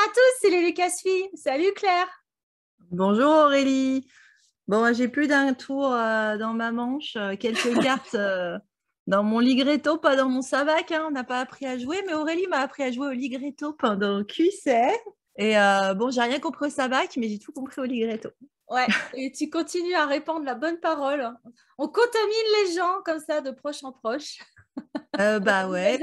Bonjour à tous, c'est les Lucas Filles. Salut Claire. Bonjour Aurélie. Bon, j'ai plus d'un tour euh, dans ma manche, euh, quelques cartes euh, dans mon ligretto, pas dans mon sabac. Hein. on n'a pas appris à jouer, mais Aurélie m'a appris à jouer au ligretto pendant QC. Et bon, j'ai rien compris au sabac, mais j'ai tout compris au ligretto. Ouais, et tu continues à répandre la bonne parole. On contamine les gens comme ça de proche en proche. bah ouais.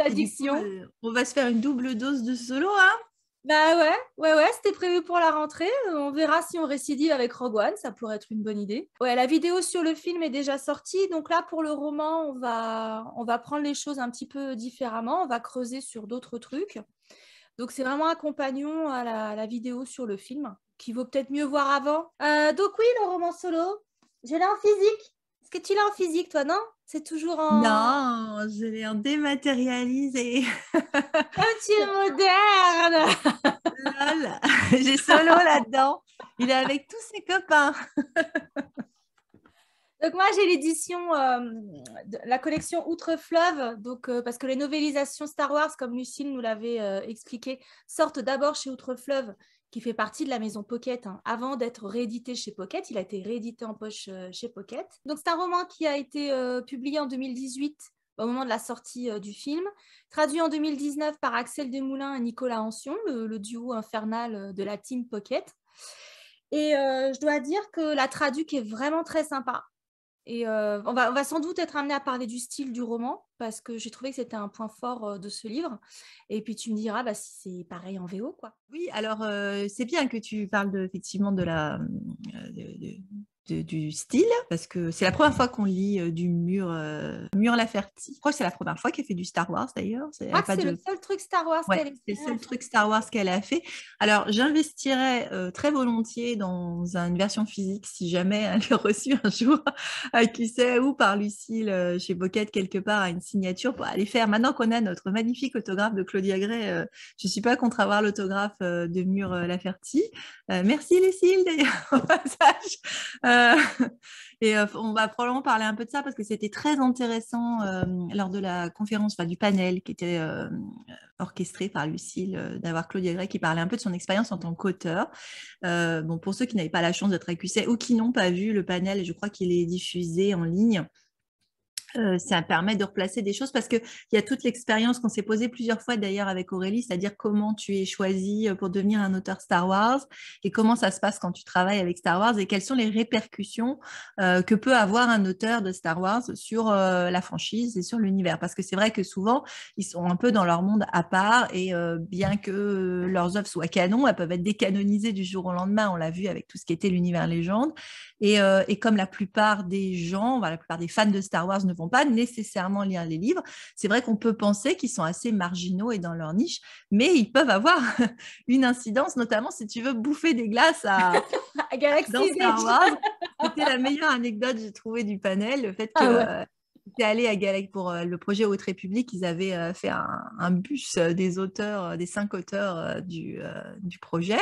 on va se faire une double dose de solo, hein bah ouais, ouais, ouais, c'était prévu pour la rentrée. On verra si on récidive avec Rogue One, ça pourrait être une bonne idée. Ouais, la vidéo sur le film est déjà sortie, donc là pour le roman, on va, on va prendre les choses un petit peu différemment, on va creuser sur d'autres trucs. Donc c'est vraiment un compagnon à la, vidéo sur le film, qui vaut peut-être mieux voir avant. Euh, donc oui, le roman solo, je l'ai en physique. Est-ce que tu l'as en physique, toi, non? C'est toujours en... Non, je l'ai en dématérialisé. oh, tu es moderne J'ai solo là-dedans. Il est avec tous ses copains. Donc moi j'ai l'édition, euh, la collection Outre-Fleuve, donc euh, parce que les novélisations Star Wars, comme Lucille nous l'avait euh, expliqué, sortent d'abord chez Outre-Fleuve, qui fait partie de la maison Pocket. Hein. Avant d'être réédité chez Pocket, il a été réédité en poche chez Pocket. Donc c'est un roman qui a été publié en 2018 au moment de la sortie du film, traduit en 2019 par Axel Desmoulins et Nicolas Ancion, le, duo infernal de la Team Pocket. Et je dois dire que la traduque est vraiment très sympa. Et euh, on, va, on, va, sans doute être amené à parler du style du roman, parce que j'ai trouvé que c'était un point fort de ce livre. Et puis tu me diras bah, si c'est pareil en VO. Quoi. Oui, alors c'est bien que tu parles effectivement de la, du style, parce que c'est la première fois qu'on lit euh, du Mur, euh, Mur Laferty. Je crois que c'est la première fois qu'elle fait du Star Wars d'ailleurs. C'est le seul truc Star Wars qu'elle C'est le seul truc Star Wars qu'elle a fait. Alors j'investirais euh, très volontiers dans une version physique si jamais elle est reçue un jour, qui sait, ou par Lucille chez Boquette quelque part à une signature pour aller faire. Maintenant qu'on a notre magnifique autographe de Claudia Gray, je ne suis pas contre avoir l'autographe de Mur Laferty. merci Lucille d'ailleurs au passage. Euh, et euh, on va probablement parler un peu de ça parce que c'était très intéressant euh, lors de la conférence, enfin du panel qui était orchestré par Lucille, d'avoir Claudia Gray qui parlait un peu de son expérience en tant qu'auteur. bon, pour ceux qui n'avaient pas la chance d'être accusés ou qui n'ont pas vu le panel, je crois qu'il est diffusé en ligne. Euh, ça permet de replacer des choses parce qu'il y a toute l'expérience qu'on s'est posée plusieurs fois d'ailleurs avec Aurélie, c'est-à-dire comment tu es choisi euh, pour devenir un auteur Star Wars et comment ça se passe quand tu travailles avec Star Wars et quelles sont les répercussions euh, que peut avoir un auteur de Star Wars sur la franchise et sur l'univers. Parce que c'est vrai que souvent, ils sont un peu dans leur monde à part et bien que leurs œuvres soient canon, elles peuvent être décanonisées du jour au lendemain. On l'a vu avec tout ce qui était l'univers légende. Et, comme la plupart des gens, la plupart des fans de Star Wars ne vont pas nécessairement lire les livres. C'est vrai qu'on peut penser qu'ils sont assez marginaux et dans leur niche, mais ils peuvent avoir une incidence, notamment si tu veux bouffer des glaces à, Galaxy dans Star Wars. C'était la meilleure anecdote, j'ai trouvé, du panel, le fait ah que... Euh, j'étais allée à Galaxy pour euh, le projet Haute République. Ils avaient euh, fait un, bus des auteurs, des cinq auteurs du, du projet.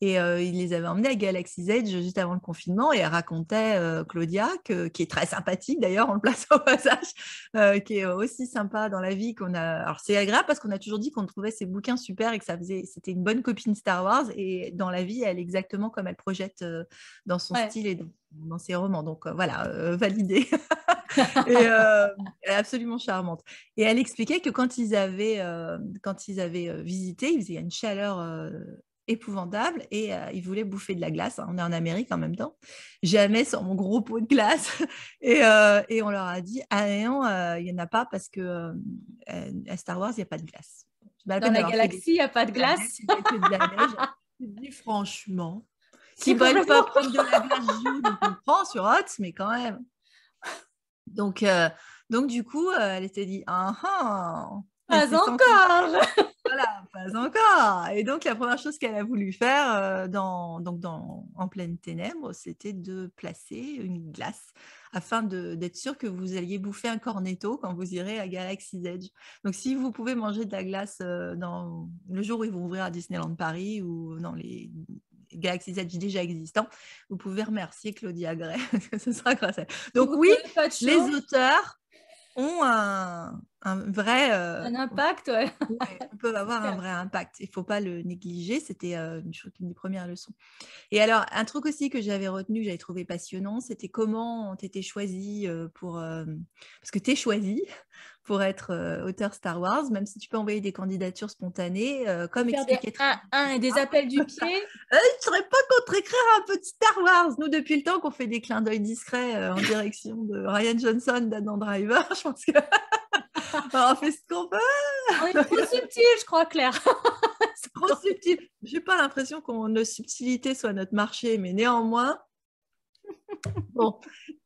Et ils les avaient emmenés à Galaxy's Edge juste avant le confinement. Et elle racontait, Claudia, qui est très sympathique d'ailleurs, on le place au passage, qui est aussi sympa dans la vie qu'on a. Alors c'est agréable parce qu'on a toujours dit qu'on trouvait ses bouquins super et que ça faisait, c'était une bonne copine Star Wars. Et dans la vie, elle est exactement comme elle projette dans son style et dans, ses romans. Donc voilà, validé. et euh, elle est absolument charmante. Et elle expliquait que quand ils avaient, euh, quand ils avaient euh, visité, il faisait une chaleur épouvantable et ils voulaient bouffer de la glace. Hein. On est en Amérique en même temps. Jamais sans mon gros pot de glace. et, et, on leur a dit Ah non, il n'y en a pas parce que à Star Wars, il n'y a pas de glace. Dans la galaxie, il n'y a pas de glace. Il franchement, qui ne veulent pas prendre de la glace jaune, on sur Hot, mais quand même. Donc, euh, donc du coup, euh, elle s'est dit ah ah. Pas encore. Voilà, pas encore. Et donc la première chose qu'elle a voulu faire euh, dans, donc dans, en pleine ténèbres, c'était de placer une glace afin d'être sûr que vous alliez bouffer un cornetto quand vous irez à Galaxy's Edge. Donc si vous pouvez manger de la glace dans le jour où ils vont ouvrir à Disneyland Paris ou dans les Galaxy Edge déjà existant, vous pouvez remercier Claudia Gray, ce sera grâce à elle. Donc oui, les auteurs ont un, un vrai. un impact, ouais. on peut avoir un vrai impact. Il ne faut pas le négliger. C'était une, une, des premières leçons. Et alors, un truc aussi que j'avais retenu, j'avais trouvé passionnant, c'était comment tu étais choisi pour. parce que tu es choisi pour être auteur Star Wars, même si tu peux envoyer des candidatures spontanées, comme expliqué très un, et des appels du pied. je ne serais pas contre écrire un peu de Star Wars. Nous, depuis le temps qu'on fait des clins d'œil discrets en direction de Ryan Johnson, d'Adam Driver, je pense que on fait ce qu'on peut. On est trop subtil, je crois, Claire. C'est trop subtil. J'ai pas l'impression que nos subtilités soient notre marché, mais néanmoins. Bon,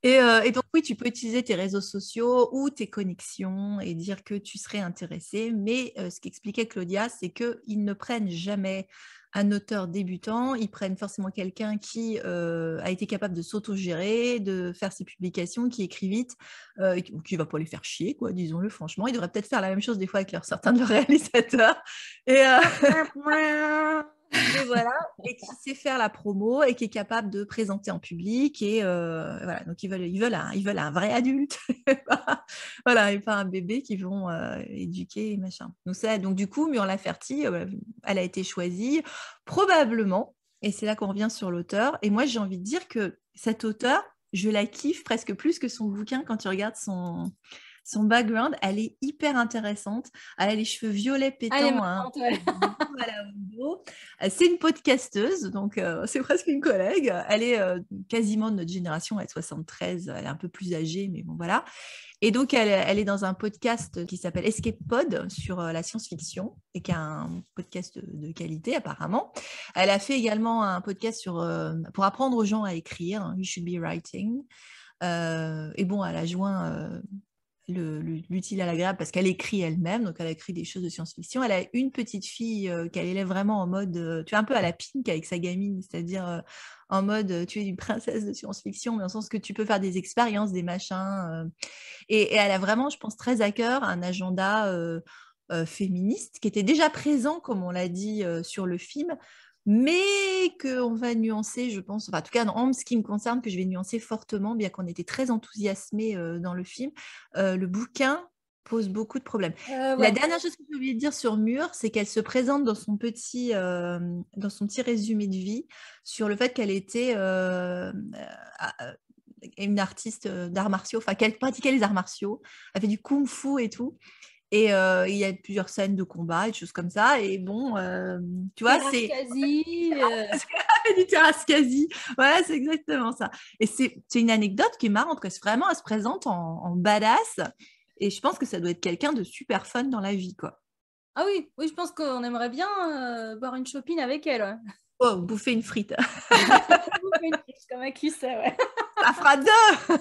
euh, et, donc oui, tu peux utiliser tes réseaux sociaux ou tes connexions et dire que tu serais intéressé. Mais euh, ce qu'expliquait Claudia, c'est qu'ils ne prennent jamais un auteur débutant, ils prennent forcément quelqu'un qui euh, a été capable de s'autogérer, de faire ses publications, qui écrit vite, euh, qui ne va pas les faire chier, quoi, disons-le franchement. Ils devraient peut-être faire la même chose des fois avec certains de leurs réalisateurs. Euh, et qui sait faire la promo et qui est capable de présenter en public. Et euh, voilà, donc ils veulent, ils veulent, un, un vrai adulte, voilà, et pas un bébé qui vont euh, éduquer et machin. Donc, ça, du coup, Mur Laferty, euh, elle a été choisie probablement, et c'est là qu'on revient sur l'auteur. Et moi, j'ai envie de dire que cet auteur, je la kiffe presque plus que son bouquin quand tu regardes son, son background, elle est hyper intéressante. Elle a les cheveux violets pétants. Hein. Euh, c'est une podcasteuse, donc euh, c'est presque une collègue. Elle est euh, quasiment de notre génération, elle est 73, elle est un peu plus âgée, mais bon voilà. Et donc, elle, est dans un podcast qui s'appelle Escape Pod sur la science-fiction et qui est un podcast de, qualité apparemment. Elle a fait également un podcast sur, pour apprendre aux gens à écrire, You Should Be Writing. et bon, elle a joint l'utile à l'agréable parce qu'elle écrit elle-même, donc elle a écrit des choses de science-fiction. Elle a une petite fille euh, qu'elle élève vraiment en mode, euh, tu es un peu à la pink avec sa gamine, c'est-à-dire euh, en mode tu es une princesse de science-fiction, mais en sens que tu peux faire des expériences, des machins. Et, elle a vraiment, je pense, très à cœur un agenda féministe qui était déjà présent, comme on l'a dit sur le film, mais qu'on va nuancer, je pense, en tout cas en ce qui me concerne, que je vais nuancer fortement, bien qu'on était très enthousiasmés euh, dans le film, euh, le bouquin pose beaucoup de problèmes. Euh, La dernière chose que j'ai oublié de dire sur Mur, c'est qu'elle se présente dans son petit, dans son petit résumé de vie sur le fait qu'elle était une artiste d'arts martiaux, enfin qu'elle pratiquait les arts martiaux, elle fait du kung-fu et tout. Et euh, il y a plusieurs scènes de combat et des choses comme ça. Et bon, euh, tu vois, c'est. Euh... du quasi. Ouais, c'est exactement ça. Et c'est une anecdote qui est marrante parce que vraiment, elle se présente en, en, badass. Et je pense que ça doit être quelqu'un de super fun dans la vie, quoi. Ah oui, oui, je pense qu'on aimerait bien euh, boire une chopine avec elle. Oh, bouffer une frite. bouffer une frite, comme un cuisset, ouais. Ça fera deux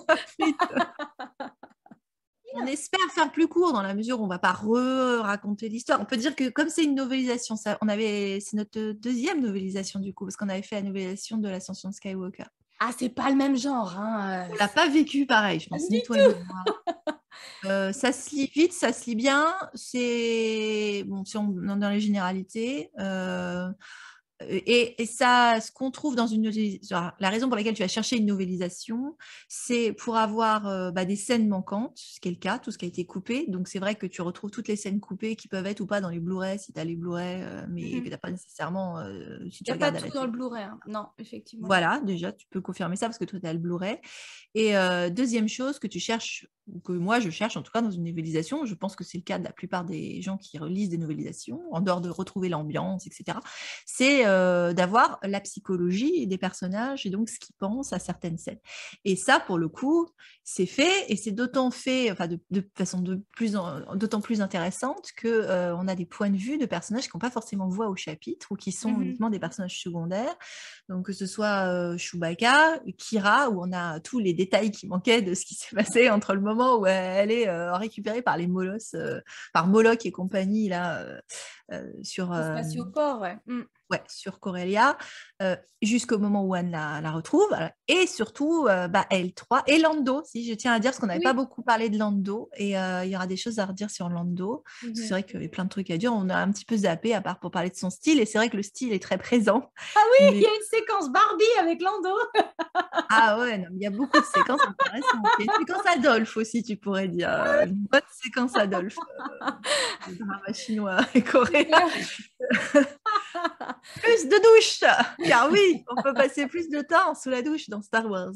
on espère faire plus court dans la mesure où on ne va pas raconter l'histoire. On peut dire que comme c'est une novélisation, ça, on avait, c'est notre deuxième novélisation du coup, parce qu'on avait fait la novélisation de l'ascension de Skywalker. Ah, c'est pas le même genre. Hein. On l'a pas vécu pareil, je pense. Ni toi euh, ça se lit vite, ça se lit bien. C'est bon, si on dans les généralités. Euh, et, ça, ce qu'on trouve dans une la raison pour laquelle tu as cherché une novélisation, c'est pour avoir euh, bah, des scènes manquantes, ce qui est le cas, tout ce qui a été coupé. Donc c'est vrai que tu retrouves toutes les scènes coupées qui peuvent être ou pas dans les Blu-ray si tu as les Blu-ray, euh, mais mmh tu n'as pas nécessairement. Euh, si tu pas tout dans le Blu-ray, hein. non, effectivement. Voilà, déjà, tu peux confirmer ça parce que toi, tu as le Blu-ray. Et deuxième chose que tu cherches que moi je cherche en tout cas dans une novélisation, je pense que c'est le cas de la plupart des gens qui relisent des novélisations, en dehors de retrouver l'ambiance, etc., c'est euh, d'avoir la psychologie des personnages et donc ce qu'ils pensent à certaines scènes. Et ça, pour le coup, c'est fait et c'est d'autant fait, enfin de, façon de plus d'autant plus intéressante que euh, on a des points de vue de personnages qui n'ont pas forcément voix au chapitre ou qui sont mmh uniquement des personnages secondaires. Donc que ce soit euh, Chewbacca, Kira, où on a tous les détails qui manquaient de ce qui s'est passé entre le moment où elle est euh, récupérée par les molosses, par Moloch et compagnie là sur. Spatioport, ouais. Mmh. Ouais, sur Corellia, euh, jusqu'au moment où Anne la, retrouve. Et surtout, euh, bah, L3 et Lando, si je tiens à dire, parce qu'on n'avait pas beaucoup parlé de Lando. Et euh, il y aura des choses à redire sur Lando. C'est mhm. vrai qu'il y a plein de trucs à dire. On a un petit peu zappé, à part pour parler de son style. Et c'est vrai que le style est très présent. Ah oui, il y a une séquence Barbie avec Lando. ah ouais, non, il y a beaucoup de séquences intéressantes. Il y a une séquence Adolphe aussi, tu pourrais dire. Une bonne séquence Adolphe. le drama chinois et coréen. plus de douche Car oui, on peut passer plus de temps sous la douche dans Star Wars.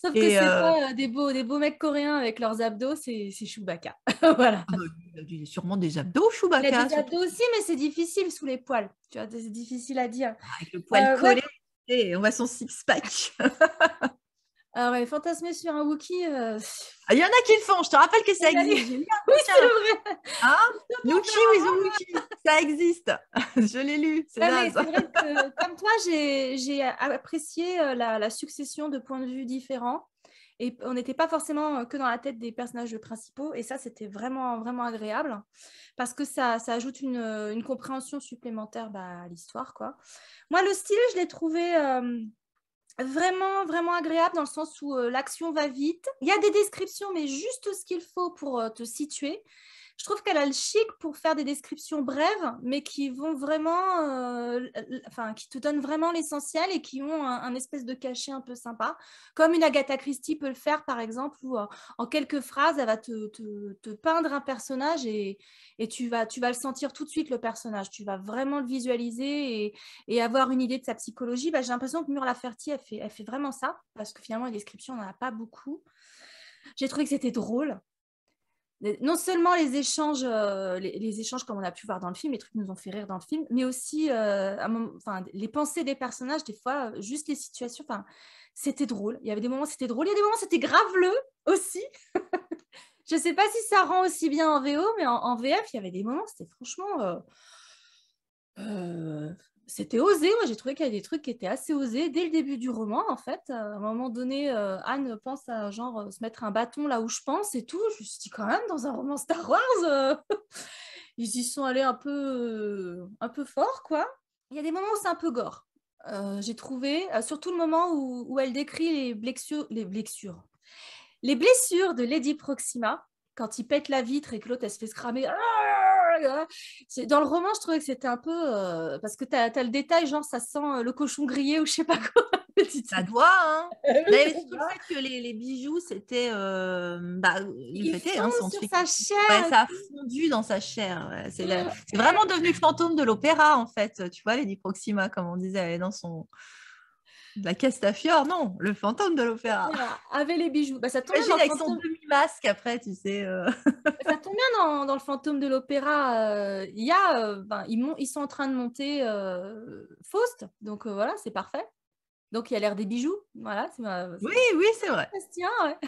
Sauf que c'est euh, pas euh, des beaux, des beaux mecs coréens avec leurs abdos, c'est Chewbacca. voilà. Ah bah, il a sûrement des abdos, Chewbacca. Il a des abdos aussi, mais c'est difficile sous les poils. Tu vois, c'est difficile à dire. Ah, avec le poil euh, collé, on voit son six-pack. Alors, ouais, fantasmer sur un Wookie. Euh, ah, il y en a qui le font, je te rappelle que ça existe. oui, c'est vrai. Hein Wookie with a Wookie, ça existe. je l'ai lu, c'est vrai que, comme toi, j'ai apprécié euh, la, succession de points de vue différents. Et on n'était pas forcément euh, que dans la tête des personnages principaux. Et ça, c'était vraiment, vraiment agréable. Parce que ça, ça ajoute une, une compréhension supplémentaire bah, à l'histoire. quoi. Moi, le style, je l'ai trouvé vraiment, vraiment agréable dans le sens où euh, l'action va vite. Il y a des descriptions, mais juste ce qu'il faut pour euh, te situer je trouve qu'elle a le chic pour faire des descriptions brèves, mais qui vont vraiment, euh, qui te donnent vraiment l'essentiel et qui ont un, espèce de cachet un peu sympa, comme une Agatha Christie peut le faire, par exemple, où euh, en quelques phrases, elle va te, te, peindre un personnage et, tu, vas, tu vas le sentir tout de suite, le personnage. Tu vas vraiment le visualiser et, avoir une idée de sa psychologie. Bah, J'ai l'impression que Mur Laferty, elle fait, elle fait vraiment ça, parce que finalement, les descriptions, on n'en a pas beaucoup. J'ai trouvé que c'était drôle non seulement les échanges, euh, les, échanges comme on a pu voir dans le film, les trucs nous ont fait rire dans le film, mais aussi euh, les pensées des personnages, des fois, euh, juste les situations. C'était drôle. Il y avait des moments c'était drôle, il y a des moments c'était graveleux aussi. Je ne sais pas si ça rend aussi bien en VO, mais en, VF, il y avait des moments, c'était franchement c'était osé. Moi, j'ai trouvé qu'il y avait des trucs qui étaient assez osés dès le début du roman, en fait. À un moment donné, euh, Anne pense à genre euh, se mettre un bâton là où je pense et tout. Je me suis dit, quand même, dans un roman Star Wars, euh, ils y sont allés un peu, un peu fort, quoi. Il y a des moments où c'est un peu gore. j'ai trouvé, surtout le moment où, elle décrit les blessures, les blessures, les blessures de Lady Proxima quand il pète la vitre et que l'autre elle se fait se cramer. Dans le roman, je trouvais que c'était un peu. Euh, parce que tu as, le détail, genre ça sent euh, le cochon grillé ou je sais pas quoi. ça doit, hein. Mais surtout le fait que les, les bijoux, c'était. Euh, bah, il hein, sur sa chair. ça a fondu dans sa chair. C'est vraiment devenu le fantôme de l'opéra, en fait. Tu vois, Lady Proxima, comme on disait, dans son la Castafiore, non, le fantôme de l'opéra. avec les bijoux. Bah, ça tombe bien avec son demi-masque après, tu sais. Euh. ça tombe bien dans, le fantôme de l'opéra. Euh, il y a, euh, ben, ils, ils, sont en train de monter Faust, donc voilà, c'est parfait. Donc il y a l'air des bijoux, voilà. Oui, oui, c'est vrai. Ça se tient, ouais.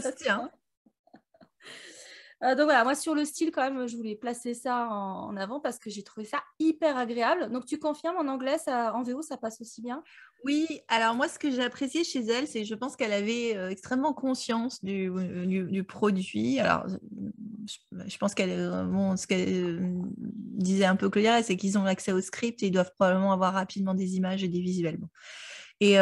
Ça, se tient. Euh, donc voilà, moi sur le style, quand même, je voulais placer ça en, avant parce que j'ai trouvé ça hyper agréable. Donc tu confirmes en anglais, en VO, ça passe aussi bien? Oui, alors moi ce que j'ai apprécié chez elle, c'est je pense qu'elle avait euh, extrêmement conscience du, du, produit. Alors je, pense qu'elle, euh, bon, ce qu'elle disait un peu Claudia, c'est qu'ils ont accès au script et ils doivent probablement avoir rapidement des images et des visuels. Et,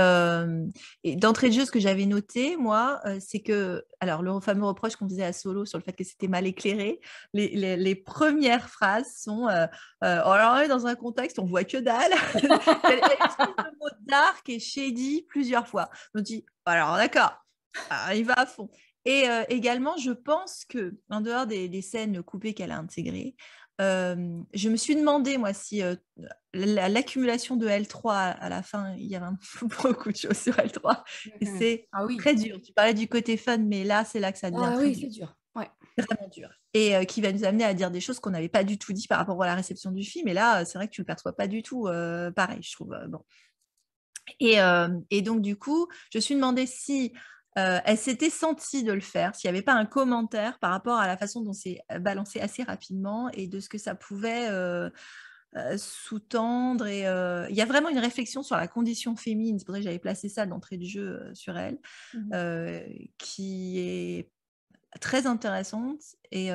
d'entrée de jeu, ce que j'avais noté, moi, c'est que, alors, le fameux reproche qu'on faisait à Solo sur le fait que c'était mal éclairé, les, premières phrases sont oh, alors, on est dans un contexte, on voit que dalle. Elle le mot dark et shady plusieurs fois. On dit alors, d'accord, ah, il va à fond. Et également, je pense que, en dehors des scènes coupées qu'elle a intégrées, je me suis demandé, moi, si l'accumulation de L3 à, la fin, il y a beaucoup de choses sur L3. Et mmh c'est ah très dur. Tu parlais du côté fun, mais là, c'est là que ça devient ah, oui, dur. dur. Ouais. Vraiment dur. Et qui va nous amener à dire des choses qu'on n'avait pas du tout dit par rapport à la réception du film. Et là, c'est vrai que tu ne le perçois pas du tout pareil, je trouve. bon. Et, et, donc, du coup, je me suis demandé si euh, elle s'était sentie de le faire, s'il n'y avait pas un commentaire par rapport à la façon dont c'est euh, balancé assez rapidement et de ce que ça pouvait euh, sous-tendre. Et il y a vraiment une réflexion sur la condition féminine, c'est pour ça que j'avais placé ça d'entrée du jeu sur elle, mmh qui est très intéressante et,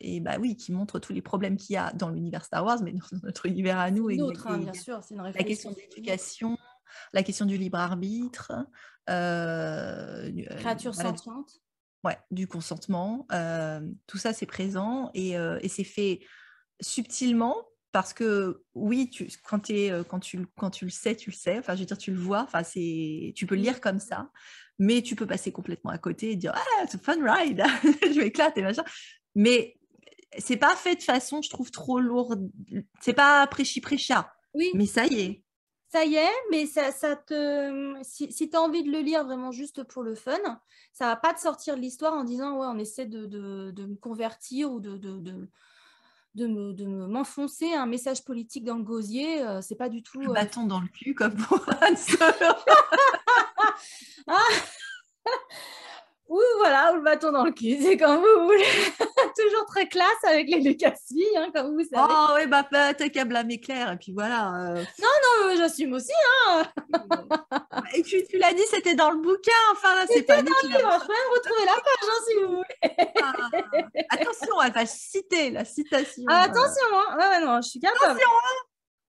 et, bah oui, qui montre tous les problèmes qu'il y a dans l'univers Star Wars, mais dans notre univers à nous. Et, hein, bien sûr, c'est une La question d'éducation, la question du libre arbitre. Créature voilà, sentiente. Ouais, du consentement. tout ça, c'est présent et, et c'est fait subtilement parce que oui, tu, quand, es, quand, tu, quand tu le sais, tu le sais. Enfin, je veux dire, tu le vois. Enfin, c'est, tu peux le lire comme ça, mais tu peux passer complètement à côté et dire ah, c'est fun ride, je m'éclate et machin. Mais c'est pas fait de façon, je trouve, trop lourde. C'est pas prêchi prêcha. Oui. Mais ça y est. Ça y est, mais ça, ça te, si, si tu as envie de le lire vraiment juste pour le fun, ça va pas te sortir de l'histoire en disant ouais, on essaie de, de, de me convertir ou de, de de me, de m'enfoncer un message politique dans le gosier, euh, c'est pas du tout. Un euh, bâton dans le cul comme pour ah Ou voilà, ou le bâton dans le cul, c'est comme vous voulez. Toujours très classe avec les Lucasfi, hein, comme vous savez. Oh oui, bah, t'as qu'à blâmer Claire, et puis voilà. Euh. Non, non, j'assume aussi. Hein. et tu, tu l'as dit, c'était dans le bouquin, enfin là, c'est pas dans le livre, je peux même retrouver la page, hein, si vous voulez. Ah. Attention, elle va citer la citation. Ah, attention, hein. ouais, non, je suis capable. Attention, hein.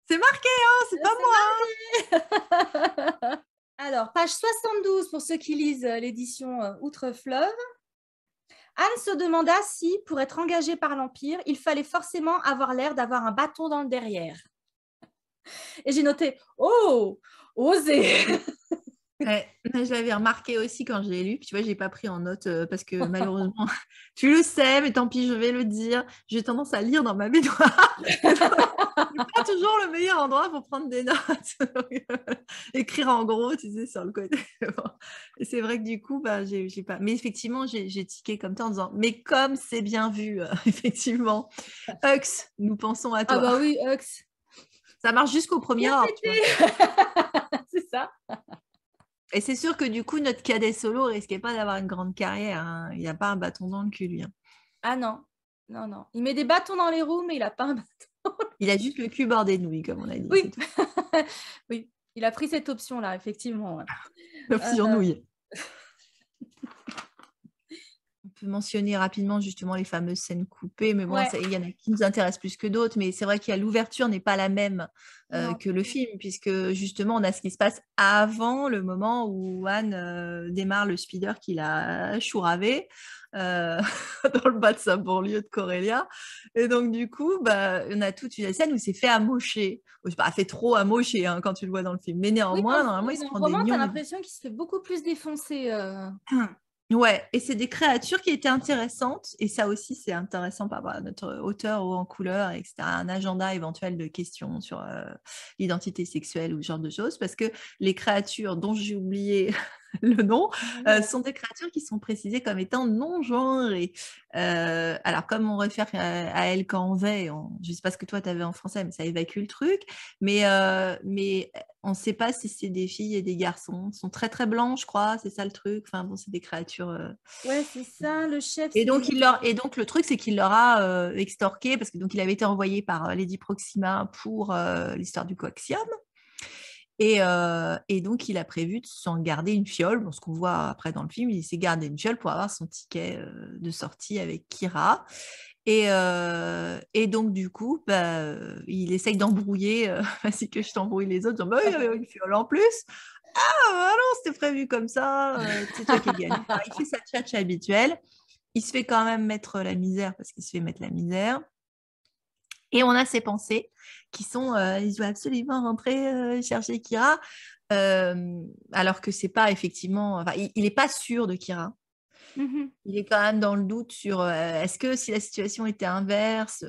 C'est marqué, hein, c'est pas moi. Hein. Alors, page 72 pour ceux qui lisent euh, l'édition euh, Outre-Fleuve. Anne se demanda si, pour être engagée par l'Empire, il fallait forcément avoir l'air d'avoir un bâton dans le derrière. Et j'ai noté Oh, je l'avais remarqué aussi quand je l'ai lu. tu vois, j'ai pas pris en note euh, parce que malheureusement, tu le sais, mais tant pis, je vais le dire. J'ai tendance à lire dans ma mémoire. pas toujours le meilleur endroit pour prendre des notes. Écrire en gros, tu sais, sur le côté. C'est vrai que du coup, bah, j'ai pas. Mais effectivement, j'ai tiqué comme ça en disant, mais comme c'est bien vu, effectivement. Hux, nous pensons à ah toi. Ah bah oui, Hux. Ça marche jusqu'au premier ordre. c'est ça. Et c'est sûr que du coup, notre cadet solo risquait pas d'avoir une grande carrière. Hein. Il n'y a pas un bâton dans le cul, lui. Hein. Ah non, non, non. Il met des bâtons dans les roues, mais il n'a pas un bâton. il a juste le cul bordé de nouilles, comme on a dit. Oui, oui. il a pris cette option-là, effectivement. L'option euh... nouilles mentionner rapidement justement les fameuses scènes coupées, mais bon, il y en a qui nous intéressent plus que d'autres, mais c'est vrai qu'il y a l'ouverture n'est pas la même euh, que le film, puisque justement on a ce qui se passe avant le moment où Anne euh, démarre le speeder qu'il a chouravé euh, dans le bas de sa banlieue de Corélia. Et donc du coup, bah, on a toute une scène où c'est fait amocher. Pas fait trop amocher hein, quand tu le vois dans le film, mais néanmoins, normalement, il se prend des as l'impression qu'il se fait beaucoup plus défoncer. Ouais, et c'est des créatures qui étaient intéressantes, et ça aussi c'est intéressant par rapport à notre auteur haut en couleur, etc. Un agenda éventuel de questions sur euh, l'identité sexuelle ou ce genre de choses, parce que les créatures dont j'ai oublié le nom, euh, sont des créatures qui sont précisées comme étant non genrées. Euh, alors, comme on réfère à, elle quand on va, je ne sais pas ce que toi tu avais en français, mais ça évacue le truc. Mais, euh, mais on ne sait pas si c'est des filles et des garçons. Ils sont très très blancs, je crois, c'est ça le truc. Enfin, bon, c'est des créatures. Ouais, c'est ça, le chef. Et donc, il leur... et donc, le truc, c'est qu'il leur a extorqué, parce que donc il avait été envoyé par Lady Proxima pour l'histoire du coaxium. Euh, et, donc, il a prévu de s'en garder une fiole. Bon, ce qu'on voit après dans le film, il s'est gardé une fiole pour avoir son ticket euh, de sortie avec Kira. Et, euh, donc, du coup, bah, il essaye d'embrouiller, ainsi que je t'embrouille les autres, disant bah, il y avait une fiole en plus. Ah, bah non, c'était prévu comme ça. c'est toi qui gagne. il fait sa tchatch habituelle. Il se fait quand même mettre la misère parce qu'il se fait mettre la misère. Et on a ces pensées qui sont euh, il doit absolument rentrer euh, chercher Kira, euh, alors que c'est pas effectivement. Enfin, il n'est pas sûr de Kira. Mmh il est quand même dans le doute sur est-ce que si la situation était inverse,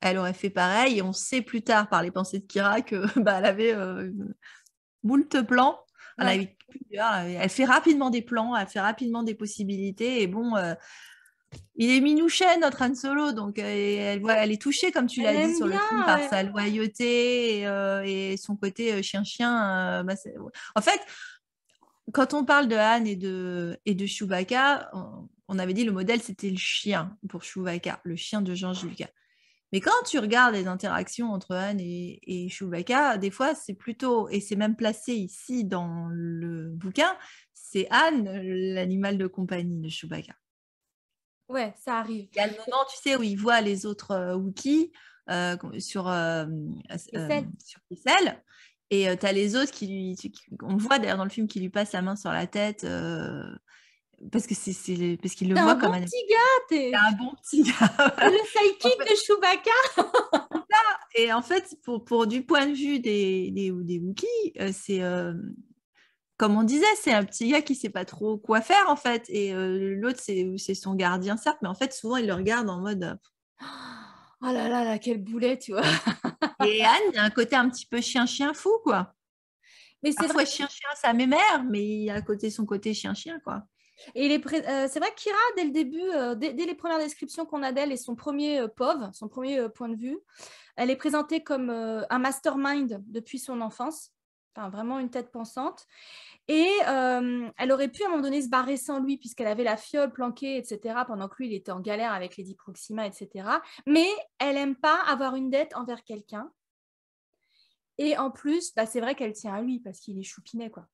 elle aurait fait pareil? Et on sait plus tard par les pensées de Kira que bah, elle avait moult plans. Elle, elle, fait rapidement des plans, elle fait rapidement des possibilités. Et bon, il est minouchet, notre Han Solo, donc euh, elle, elle, est touchée, comme tu l'as dit sur le film, par sa loyauté et, euh, son côté euh, chien-chien. Bah, en fait, quand on parle de Han et de, et de Chewbacca, on, avait dit le modèle, c'était le chien pour Chewbacca, le chien de George Lucas. Mais quand tu regardes les interactions entre Han et, et Chewbacca, des fois, c'est plutôt, et c'est même placé ici dans le bouquin, c'est Han, l'animal de compagnie de Chewbacca. Ouais, ça arrive. Il y a le moment, tu sais, où il voit les autres euh, Wookiees euh, sur, euh, euh, sur Kessel. Et tu as les autres qui lui. On voit d'ailleurs dans le film qui lui passe la main sur la tête. parce que c'est parce qu'il le voit comme un petit gars, t'es un bon petit gars. le sidekick de Chewbacca. et en fait, pour, pour, du point de vue des, des, des Wookiees, c'est comme on disait, c'est un petit gars qui sait pas trop quoi faire en fait. Et l'autre, c'est son gardien, certes, mais en fait, souvent, il le regarde en mode. Oh là là là, quel boulet, tu vois. et Anne, il y a un côté un petit peu chien-chien fou, quoi. Mais c'est vrai. chien-chien, ça m'émère, mais il y a à côté son côté chien-chien, quoi. Et c'est vrai que Kira, dès le début, dès, les premières descriptions qu'on a d'elle et son premier POV, son premier point de vue, elle est présentée comme un mastermind depuis son enfance. Vraiment une tête pensante. Et elle aurait pu à un moment donné se barrer sans lui, puisqu'elle avait la fiole planquée, etc., pendant que lui, il était en galère avec Lady Proxima, etc. Mais elle n'aime pas avoir une dette envers quelqu'un. Et en plus, bah, c'est vrai qu'elle tient à lui, parce qu'il est choupinet, quoi.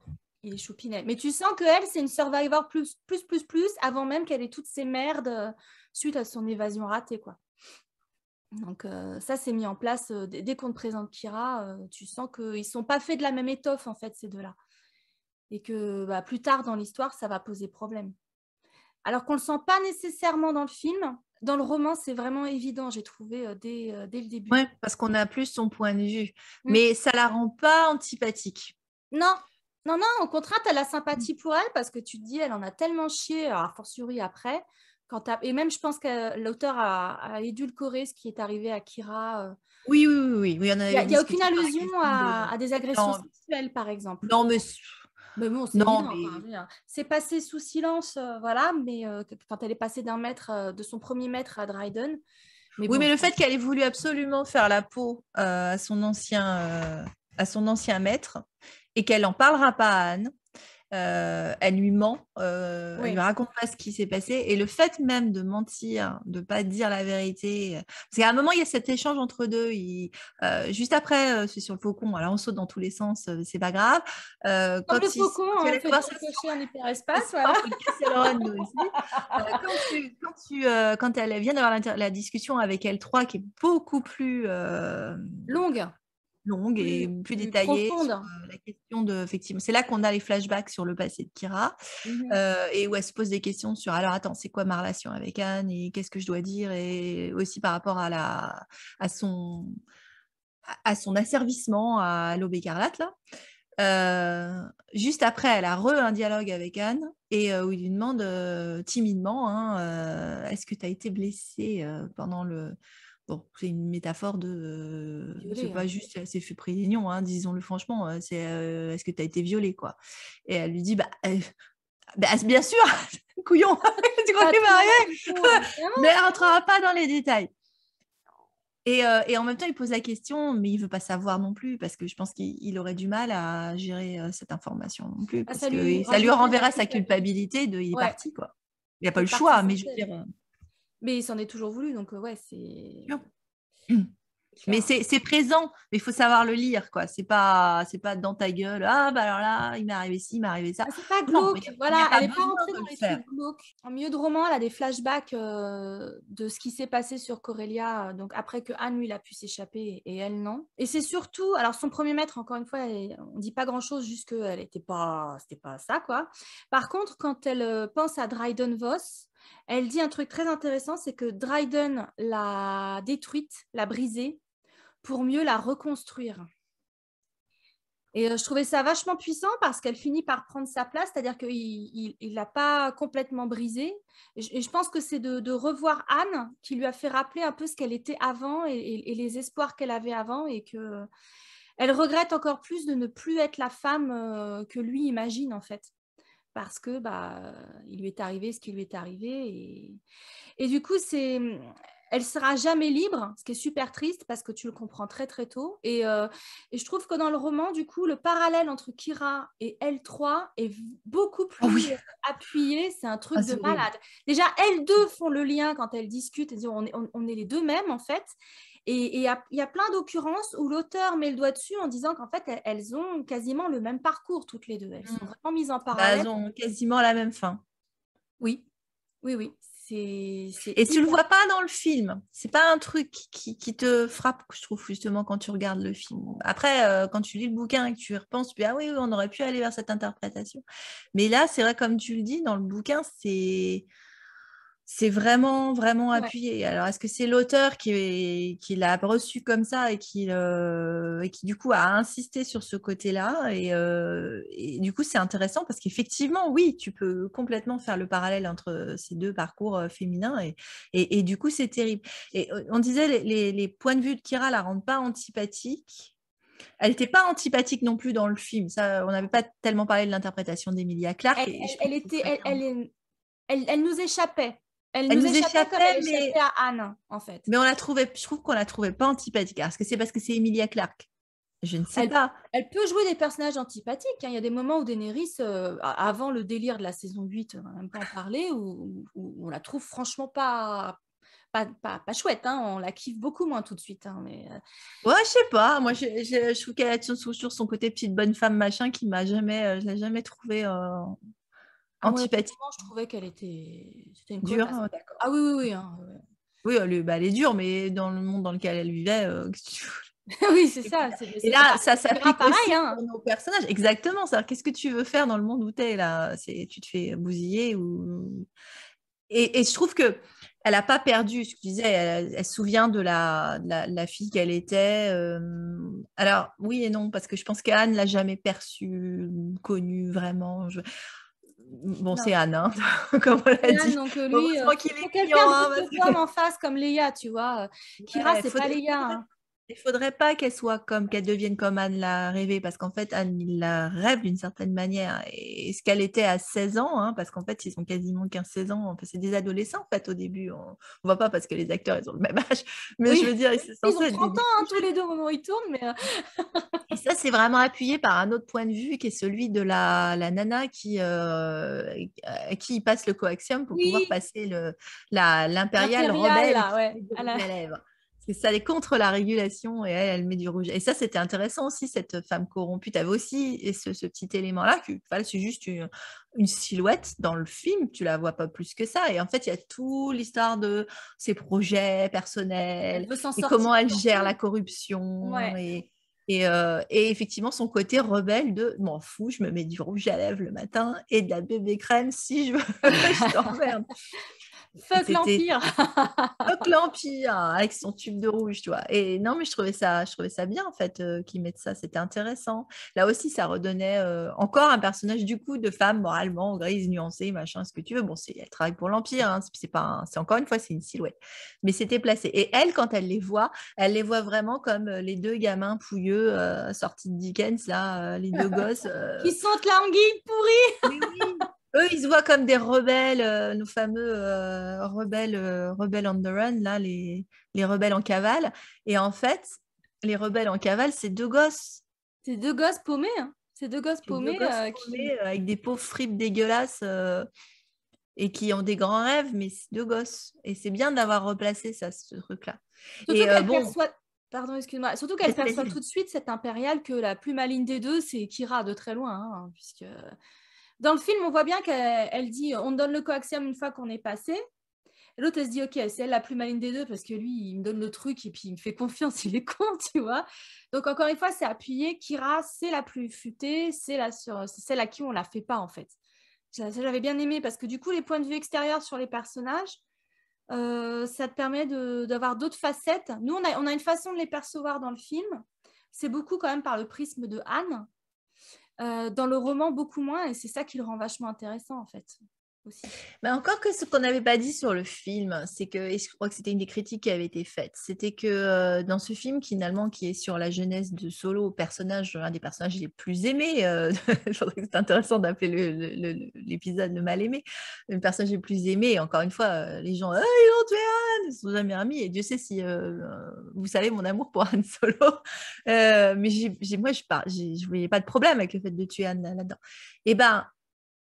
Il est choupinet. Mais tu sens qu'elle, c'est une survivor plus, plus, plus, plus, avant même qu'elle ait toutes ces merdes suite à son évasion ratée, quoi. Donc ça, c'est mis en place. dès qu'on te présente Kira, tu sens qu'ils ne sont pas faits de la même étoffe, en fait, ces deux-là et que bah, plus tard dans l'histoire, ça va poser problème. Alors qu'on ne le sent pas nécessairement dans le film, dans le roman, c'est vraiment évident, j'ai trouvé euh, dès, euh, dès, le début. Oui, parce qu'on a plus son point de vue. Mm. Mais ça la rend pas antipathique. Non, non, non, au contraire, tu as la sympathie pour elle parce que tu te dis, elle en a tellement chié, a fortiori après. Quand et même, je pense que l'auteur a, édulcoré ce qui est arrivé à Kira. Euh. Oui, oui, oui. oui. Il n'y a, aucune allusion à, à, des agressions sexuelles, par exemple. Non, mais mais bon, c'est non, C'est passé sous silence, euh, voilà, mais euh, quand elle est passée d'un mètre, euh, de son premier mètre à Dryden. Mais oui, mais le fait qu'elle ait voulu absolument faire la peau à, son ancien, à son ancien maître et qu'elle n'en parlera pas à Anne, euh, elle lui ment, euh, elle lui raconte pas ce qui s'est passé. Et le fait même de mentir, de pas dire la vérité, parce qu'à un moment, il y a cet échange entre deux. Euh, juste après, c'est sur le faucon, alors on saute dans tous les sens, c'est pas grave. quand le faucon, on fait cocher un hyperespace, voilà. quand, quand, elle vient d'avoir la, discussion avec elle 3 qui est beaucoup plus longue longue et plus, détaillée sur euh, la question de effectivement c'est là qu'on a les flashbacks sur le passé de Kira mmh euh, et où elle se pose des questions sur alors attends c'est quoi ma relation avec Anne et qu'est-ce que je dois dire et aussi par rapport à la à son à son asservissement à l'aube écarlate là. Euh, juste après, elle a re un dialogue avec Anne et où il lui demande timidement hein, Est-ce que tu as été blessée pendant le, Bon, c'est une métaphore de. c'est pas hein. juste, elle s'est fait hein, disons-le franchement. C'est est-ce que tu as été violée, quoi? Et elle lui dit bah, bah bien sûr, couillon, tu crois que mariée? Mais elle rentrera pas dans les détails. Et, et, en même temps, il pose la question, mais il veut pas savoir non plus, parce que je pense qu'il aurait du mal à gérer cette information non plus. Ah, parce ça, lui, que ça lui renverra sa culpabilité de il est parti, quoi. Il n'a pas le choix, mais je veux dire. Mais il s'en est toujours voulu, donc ouais, c'est. Mais c'est présent, mais il faut savoir le lire, quoi. C'est pas, c'est pas dans ta gueule. Ah bah alors là, il m'est arrivé ci, il m'est arrivé ça. Ah, c'est pas glauque. voilà, elle n'est pas rentrée dans les trucs glauques. En milieu de roman, elle a des flashbacks euh, de ce qui s'est passé sur Corelia. Donc après que Anne lui, il a pu s'échapper et elle non. Et c'est surtout, alors son premier maître, encore une fois, on dit pas grand chose, juste qu'elle était pas, c'était pas ça, quoi. Par contre, quand elle euh, pense à Dryden Voss, elle dit un truc très intéressant, c'est que Dryden l'a détruite, l'a brisée, pour mieux la reconstruire. Et euh, je trouvais ça vachement puissant parce qu'elle finit par prendre sa place, c'est-à-dire qu'il ne l'a pas complètement brisée. Et je, pense que c'est de, revoir Anne qui lui a fait rappeler un peu ce qu'elle était avant et, les espoirs qu'elle avait avant et que elle regrette encore plus de ne plus être la femme euh, que lui imagine en fait parce que bah il lui est arrivé ce qui lui est arrivé et, et du coup c'est elle sera jamais libre, ce qui est super triste parce que tu le comprends très très tôt. Et, euh, et je trouve que dans le roman, du coup, le parallèle entre Kira et L3 est beaucoup ah plus appuyé. C'est un truc ah, de malade. Déjà, elles deux font le lien quand elles discutent. On, est, on, est les deux mêmes en fait. Et il y, a, plein d'occurrences où l'auteur met le doigt dessus en disant qu'en fait, elles, ont quasiment le même parcours toutes les deux. Elles sont mmh. vraiment mises en bah, parallèle. elles ont quasiment la même fin. Oui, oui, oui. Et tu le vois pas dans le film. C'est pas un truc qui, te frappe, je trouve, justement, quand tu regardes le film. Après, euh, quand tu lis le bouquin et que tu y repenses, tu dis, ah oui, on aurait pu aller vers cette interprétation. Mais là, c'est vrai, comme tu le dis, dans le bouquin, c'est c'est vraiment, vraiment appuyé. Alors, est-ce que c'est l'auteur qui, qui l'a reçu comme ça et qui, euh, et qui, du coup, a insisté sur ce côté-là et, euh, et, du coup, c'est intéressant parce qu'effectivement, oui, tu peux complètement faire le parallèle entre ces deux parcours euh, féminins et, et, du coup, c'est terrible. Et on disait, les, les, points de vue de Kira la rendent pas antipathique. Elle n'était pas antipathique non plus dans le film. Ça, on n'avait pas tellement parlé de l'interprétation d'Emilia Clarke. Elle, elle, était, elle, elle, elle, nous échappait. Elle, nous, échappait, comme elle échappait à Anne, en fait. Mais on la trouvait, je trouve qu'on la trouvait pas antipathique. Est-ce que c'est parce que c'est Emilia Clarke Je ne sais pas. Elle peut jouer des personnages antipathiques. Hein. Il y a des moments où Daenerys, euh, avant le délire de la saison 8, on n'a même pas en parler, où, on la trouve franchement pas, pas, pas, chouette, hein. on la kiffe beaucoup moins tout de suite. Hein, mais... Euh. Ouais, je sais pas. Moi, je, je, trouve qu'elle a toujours son côté petite bonne femme machin qui m'a jamais, euh, je l'ai jamais trouvé antipathique. je trouvais qu'elle était, une dure. Ah oui, oui, oui. Hein, oui, elle, bah, elle, est dure, mais dans le monde dans lequel elle vivait, euh, oui, c'est ça. Et là, ça s'applique aussi hein. nos personnages. Exactement. Qu'est-ce que tu veux faire dans le monde où tu es là Tu te fais bousiller ou... Et, et je trouve que elle n'a pas perdu ce que je disais. Elle, se souvient de la, la, fille qu'elle était. Euh, alors, oui et non, parce que je pense qu'Anne l'a jamais perçue, connue vraiment. Je... Bon, c'est Anne, hein, comme on l'a dit. Donc, euh, lui, euh, quelqu'un hein, en face comme Léa, tu vois. Kira, c'est pas Léa. Hein. Il faudrait pas qu'elle soit comme, qu'elle devienne comme Anne l'a rêvé, parce qu'en fait, Anne, il la rêve d'une certaine manière. Et ce qu'elle était à 16 ans, hein, parce qu'en fait, ils ont quasiment 15-16 ans, enfin, c'est des adolescents, en fait, au début. On ne voit pas parce que les acteurs, ils ont le même âge. Mais je veux dire, ils, ils ont 30 ans, hein, tous les deux, au moment où ils tournent. Mais... Euh, et ça, c'est vraiment appuyé par un autre point de vue, qui est celui de la, la nana qui, euh, qui passe le coaxium pour pouvoir passer l'impérial rebelle là, ouais, à la lèvre ça est contre la régulation et elle, elle met du rouge. Et ça, c'était intéressant aussi, cette femme corrompue. Tu avais aussi ce, ce, petit élément-là, c'est juste une, silhouette dans le film, tu la vois pas plus que ça. Et en fait, il y a toute l'histoire de ses projets personnels et comment elle gère la corruption. Et, euh, et, effectivement, son côté rebelle de m'en fous, je me mets du rouge à lèvres le matin et de la bébé crème si je veux, je t'emmerde. Fuck l'Empire Fuck l'Empire Avec son tube de rouge, tu vois. Et non, mais je trouvais ça, je trouvais ça bien, en fait, euh, qu'ils mettent ça. C'était intéressant. Là aussi, ça redonnait euh, encore un personnage, du coup, de femme moralement grise, nuancée, machin, ce que tu veux. Bon, elle travaille pour l'Empire. Hein, c'est pas c'est encore une fois, c'est une silhouette. Mais c'était placé. Et elle, quand elle les voit, elle les voit vraiment comme euh, les deux gamins pouilleux sortis de Dickens, là, les deux gosses. Qui sentent l'anguille pourrie oui. Eux, ils se voient comme des rebelles, euh, nos fameux euh, rebelles, euh, rebelles on the run, là, les, les rebelles en cavale. Et en fait, les rebelles en cavale, c'est deux gosses. C'est deux gosses paumés. Hein. C'est deux gosses paumés, avec des pauvres fripes dégueulasses et qui ont des grands rêves, mais c'est deux gosses. Et c'est bien d'avoir replacé ça, ce truc-là. et bon. Pardon, excuse-moi. Surtout qu'elle perçoit tout de suite cette impériale que la plus maligne des deux, c'est Kira de très loin, hein, puisque dans le film, on voit bien qu'elle dit on donne le coaxium une fois qu'on est passé. L'autre, elle se dit, OK, c'est elle la plus maligne des deux parce que lui, il me donne le truc et puis il me fait confiance, il est con, tu vois. Donc, encore une fois, c'est appuyé. Kira, c'est la plus futée, c'est celle à qui on ne la fait pas, en fait. J'avais bien aimé parce que du coup, les points de vue extérieurs sur les personnages, euh, ça te permet d'avoir d'autres facettes. Nous, on a, on a une façon de les percevoir dans le film. C'est beaucoup quand même par le prisme de Anne, dans le roman, beaucoup moins, et c'est ça qui le rend vachement intéressant, en fait. Mais encore que ce qu'on n'avait pas dit sur le film, c'est que, et je crois que c'était une des critiques qui avait été faite, c'était que euh, dans ce film, finalement, qui est sur la jeunesse de Solo, personnage, un des personnages les plus aimés, euh, c'est intéressant d'appeler l'épisode le, mal aimé, le personnage le plus aimé, encore une fois, euh, les gens, ils ont tué Anne, ils sont jamais amis, et Dieu sait si vous savez mon amour pour Anne Solo, mais moi, je ne pas de problème avec le fait de tuer Anne là-dedans. Et eh ben,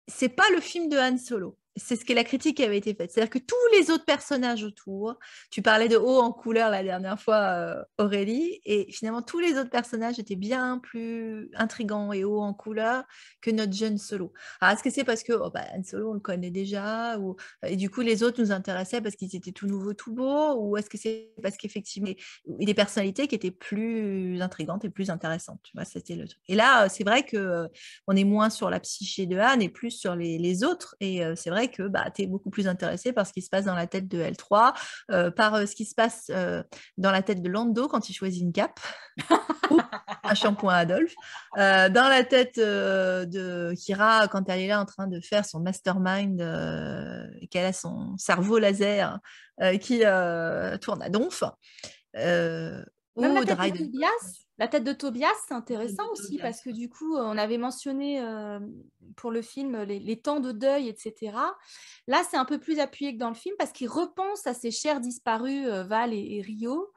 c'est pas le film de Han Solo. C'est ce que la critique qui avait été faite. C'est-à-dire que tous les autres personnages autour, tu parlais de haut en couleur la dernière fois, euh, Aurélie, et finalement tous les autres personnages étaient bien plus intrigants et haut en couleur que notre jeune solo. Alors est-ce que c'est parce que oh, bah, Solo on le connaît déjà, ou, et du coup les autres nous intéressaient parce qu'ils étaient tout nouveaux, tout beaux, ou est-ce que c'est parce qu'effectivement il y a des personnalités qui étaient plus intrigantes et plus intéressantes. Tu vois, c'était le truc. Et là, c'est vrai que euh, on est moins sur la psyché de Anne et plus sur les, autres, et euh, c'est vrai que bah, tu es beaucoup plus intéressé par ce qui se passe dans la tête de L3, euh, par euh, ce qui se passe euh, dans la tête de Lando quand il choisit une cape, ou un shampoing Adolphe, dans la tête de Kira quand elle est là en train de faire son mastermind et qu'elle a son cerveau laser qui tourne à donf. ou de la tête de Tobias, c'est intéressant aussi parce que du coup, on avait mentionné euh, pour le film les, temps de deuil, etc. Là, c'est un peu plus appuyé que dans le film parce qu'il repense à ses chers disparus, euh, Val et, Rio.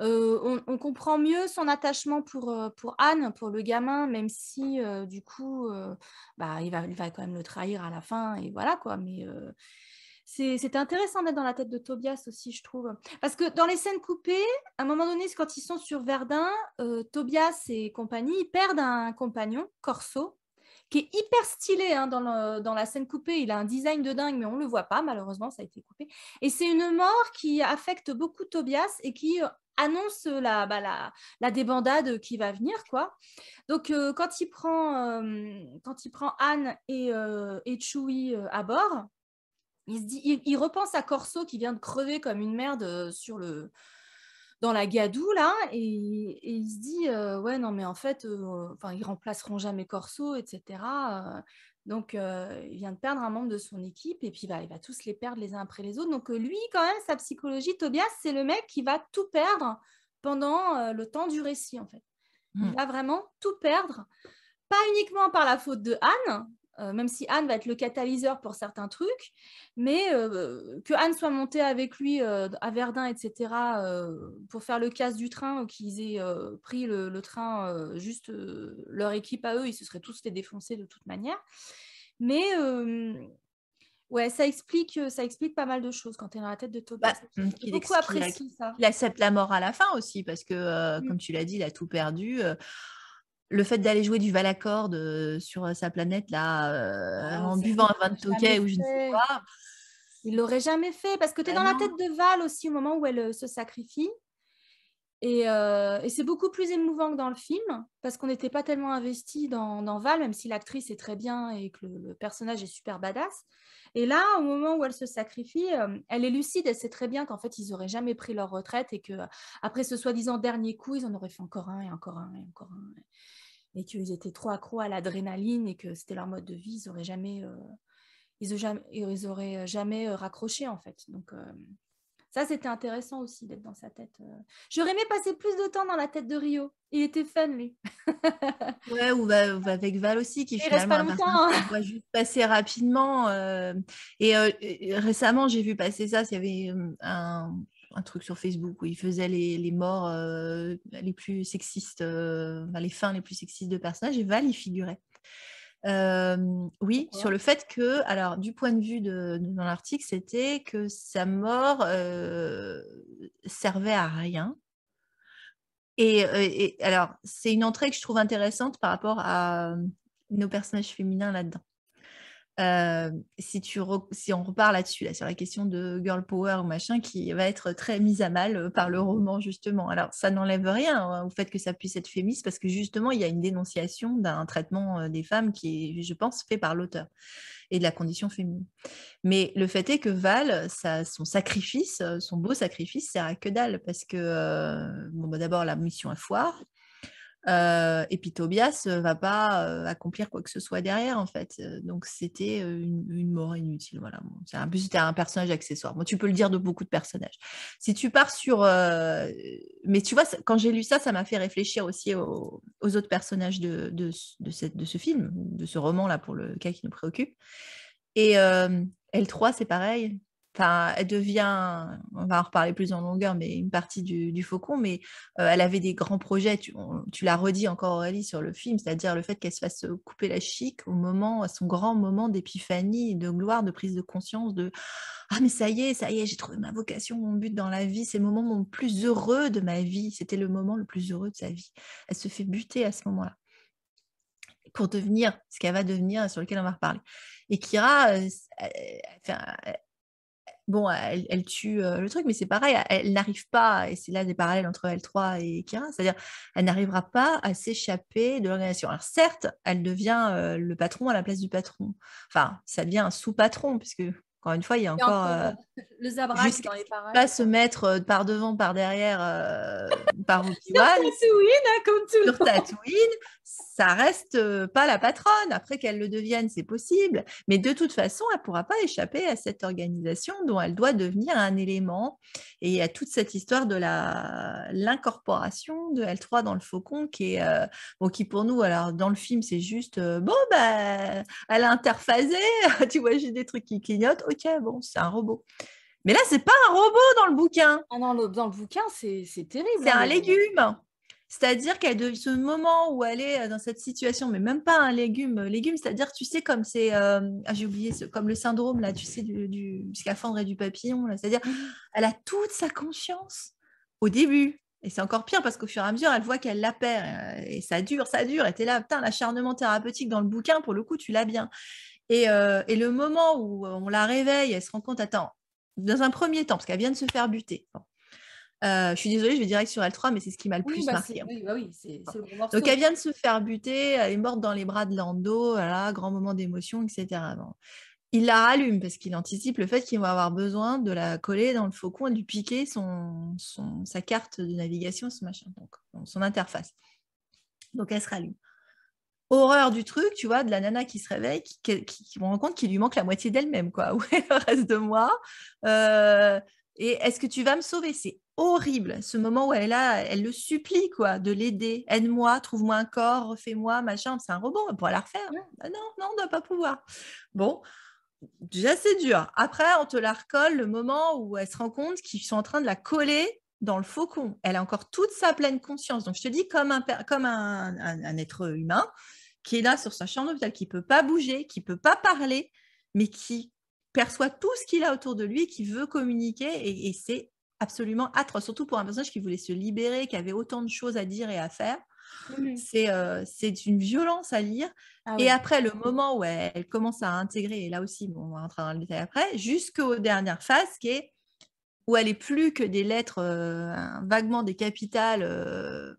Euh, on, comprend mieux son attachement pour, pour Anne, pour le gamin, même si du coup, bah, il, va, il va quand même le trahir à la fin, et voilà quoi. Mais c'était intéressant d'être dans la tête de Tobias aussi, je trouve. Parce que dans les scènes coupées, à un moment donné, quand ils sont sur Verdun, euh, Tobias et compagnie, ils perdent un compagnon, Corso, qui est hyper stylé hein, dans, la scène coupée. Il a un design de dingue, mais on ne le voit pas, malheureusement, ça a été coupé. Et c'est une mort qui affecte beaucoup Tobias et qui euh, annonce la, bah, la, la, débandade qui va venir. quoi. Donc, euh, quand, il prend, quand il prend Anne et, et Chewie à bord, il, se dit, il, repense à Corso qui vient de crever comme une merde euh, sur le, dans la gadoue là et, il se dit euh, ouais non mais en fait euh, enfin ils remplaceront jamais Corso etc donc il vient de perdre un membre de son équipe et puis bah, il va tous les perdre les uns après les autres. Donc lui quand même sa psychologie Tobias c'est le mec qui va tout perdre pendant le temps du récit en fait. Il mmh. va vraiment tout perdre pas uniquement par la faute de Anne euh, même si Anne va être le catalyseur pour certains trucs, mais euh, que Anne soit montée avec lui euh, à Verdun, etc., pour faire le casse du train, ou qu'ils aient pris le, train, juste leur équipe à eux, ils se seraient tous fait défoncer de toute manière. Mais ouais, ça explique, ça explique pas mal de choses quand tu es dans la tête de Tobias. Bah, J'ai beaucoup apprécié ça. Il accepte la mort à la fin aussi, parce que, mmh. comme tu l'as dit, il a tout perdu le fait d'aller jouer du Valacorde euh, sur euh, sa planète là, euh, ah, en buvant un vin de Tokay ou je ne sais quoi. Il l'aurait jamais fait parce que tu es bah dans la tête de Val aussi au moment où elle se sacrifie. Et, c'est beaucoup plus émouvant que dans le film parce qu'on n'était pas tellement investi dans, Val, même si l'actrice est très bien et que le, personnage est super badass. Et là, au moment où elle se sacrifie, elle est lucide, elle sait très bien qu'en fait, ils n'auraient jamais pris leur retraite et que après ce soi-disant dernier coup, ils en auraient fait encore un et encore un et encore un et qu'ils étaient trop accros à l'adrénaline et que c'était leur mode de vie, ils auraient jamais, euh, ils, jamais, ils auraient euh, jamais euh, raccroché en fait. Donc ça, c'était intéressant aussi d'être dans sa tête. J'aurais aimé passer plus de temps dans la tête de Rio. Il était fun, lui. ouais, ou, avec Val aussi, qui finalement reste pas longtemps, hein. juste passer rapidement. et récemment, j'ai vu passer ça. Il y avait un, un truc sur Facebook où il faisait les, morts euh, les plus sexistes, euh, les fins les plus sexistes de personnages, et Val y figurait. Euh, oui, sur le fait que, alors du point de vue de, dans l'article, c'était que sa mort servait à rien. et alors, c'est une entrée que je trouve intéressante par rapport à nos personnages féminins là-dedans si, tu si on repart là-dessus, là, sur la question de girl power ou machin, qui va être très mise à mal par le roman, justement. Alors, ça n'enlève rien hein, au fait que ça puisse être féministe, parce que justement, il y a une dénonciation d'un traitement des femmes qui est, je pense, fait par l'auteur et de la condition féminine. Mais le fait est que Val, son sacrifice, son beau sacrifice, sert à que dalle, parce que, bon, bah, d'abord, la mission à foire, euh, et puis Tobias ne va pas euh, accomplir quoi que ce soit derrière, en fait. Euh, donc c'était une, mort inutile. Voilà. en plus, c'était un personnage accessoire. Moi, tu peux le dire de beaucoup de personnages. Si tu pars sur. Mais tu vois, quand j'ai lu ça, ça m'a fait réfléchir aussi aux, autres personnages de, de, de, ce film, de ce roman-là, pour le cas qui nous préoccupe. Et L3, c'est pareil. Elle devient, on va en reparler plus en longueur, mais une partie du, faucon, mais euh, elle avait des grands projets. Tu, l'as redit encore Aurélie sur le film, c'est-à-dire le fait qu'elle se fasse couper la chic au moment, à son grand moment d'épiphanie, de gloire, de prise de conscience, de ah mais ça y est, ça y est, j'ai trouvé ma vocation, mon but dans la vie, c'est le moment le plus heureux de ma vie. C'était le moment le plus heureux de sa vie. Elle se fait buter à ce moment-là pour devenir ce qu'elle va devenir, sur lequel on va reparler. Et Kira, euh, bon, elle, tue le truc, mais c'est pareil, elle, n'arrive pas, et c'est là des parallèles entre L3 et Kira, c'est-à-dire elle n'arrivera pas à s'échapper de l'organisation. Alors certes, elle devient le patron à la place du patron. Enfin, ça devient un sous-patron, puisque encore une fois, il y a encore, le Zabrak dans les. Pas se mettre par devant, par derrière, par Obi-Wan. Hein, comme tout Sur Tatooine, ça reste pas la patronne. Après qu'elle le devienne, c'est possible. Mais de toute façon, elle ne pourra pas échapper à cette organisation dont elle doit devenir un élément. Et il y a toute cette histoire de l'incorporation de L3 dans le faucon qui est, bon, qui pour nous, alors dans le film, c'est juste, bon, bah, elle a interphasé, tu vois, j'ai des trucs qui clignotent. Ok, bon, c'est un robot. Mais là, c'est pas un robot dans le bouquin. Ah non, dans le bouquin, c'est terrible. C'est hein, un légume. C'est-à-dire qu'elle de ce moment où elle est dans cette situation, mais même pas un légume, légume, c'est-à-dire, tu sais, comme c'est, ah, j'ai oublié, comme le syndrome là, tu sais, du, scaphandre et du papillon, c'est-à-dire, mmh elle a toute sa conscience au début. Et c'est encore pire parce qu'au fur et à mesure, elle voit qu'elle la perd. Et ça dure, ça dure. Et tu es là, putain, l'acharnement thérapeutique dans le bouquin, pour le coup, tu l'as bien. Et, et, le moment où on la réveille, elle se rend compte, attends, dans un premier temps, parce qu'elle vient de se faire buter. Euh, je suis désolée, je vais direct sur L3, mais c'est ce qui m'a le plus bah, marqué. Hein. Oui, bah oui, c'est le morceau. Donc elle vient de se faire buter, elle est morte dans les bras de Lando, voilà, grand moment d'émotion, etc. Il la rallume parce qu'il anticipe le fait qu'il va avoir besoin de la coller dans le faucon et de lui piquer son, sa carte de navigation, ce machin, donc son interface. Donc elle se rallume. Horreur du truc, tu vois, de la nana qui se réveille, qui, qui, rend compte qu'il lui manque la moitié d'elle-même, quoi. Où est le reste de moi? Euh, Et est-ce que tu vas me sauver? C'est horrible, ce moment où elle est là, elle le supplie, quoi, de l'aider. Aide-moi, trouve-moi un corps, refais-moi, machin. C'est un robot, on pourra la refaire. Ah non, non, on ne doit pas pouvoir. Bon, déjà c'est dur. Après, on te la recolle le moment où elle se rend compte qu'ils sont en train de la coller dans le faucon. Elle a encore toute sa pleine conscience. Donc, je te dis, comme un, comme un, être humain qui est là sur sa chambre d'hôpital, qui ne peut pas bouger, qui ne peut pas parler, mais qui perçoit tout ce qu'il a autour de lui, qui veut communiquer, et, c'est absolument atroce, surtout pour un personnage qui voulait se libérer, qui avait autant de choses à dire et à faire. Euh, c'est une violence à lire. Ah et après, le moment où elle, commence à intégrer, et là aussi, on va rentrer dans le détail après, jusqu'aux dernières phases, qui est où elle est plus que des lettres, euh, vaguement des capitales euh,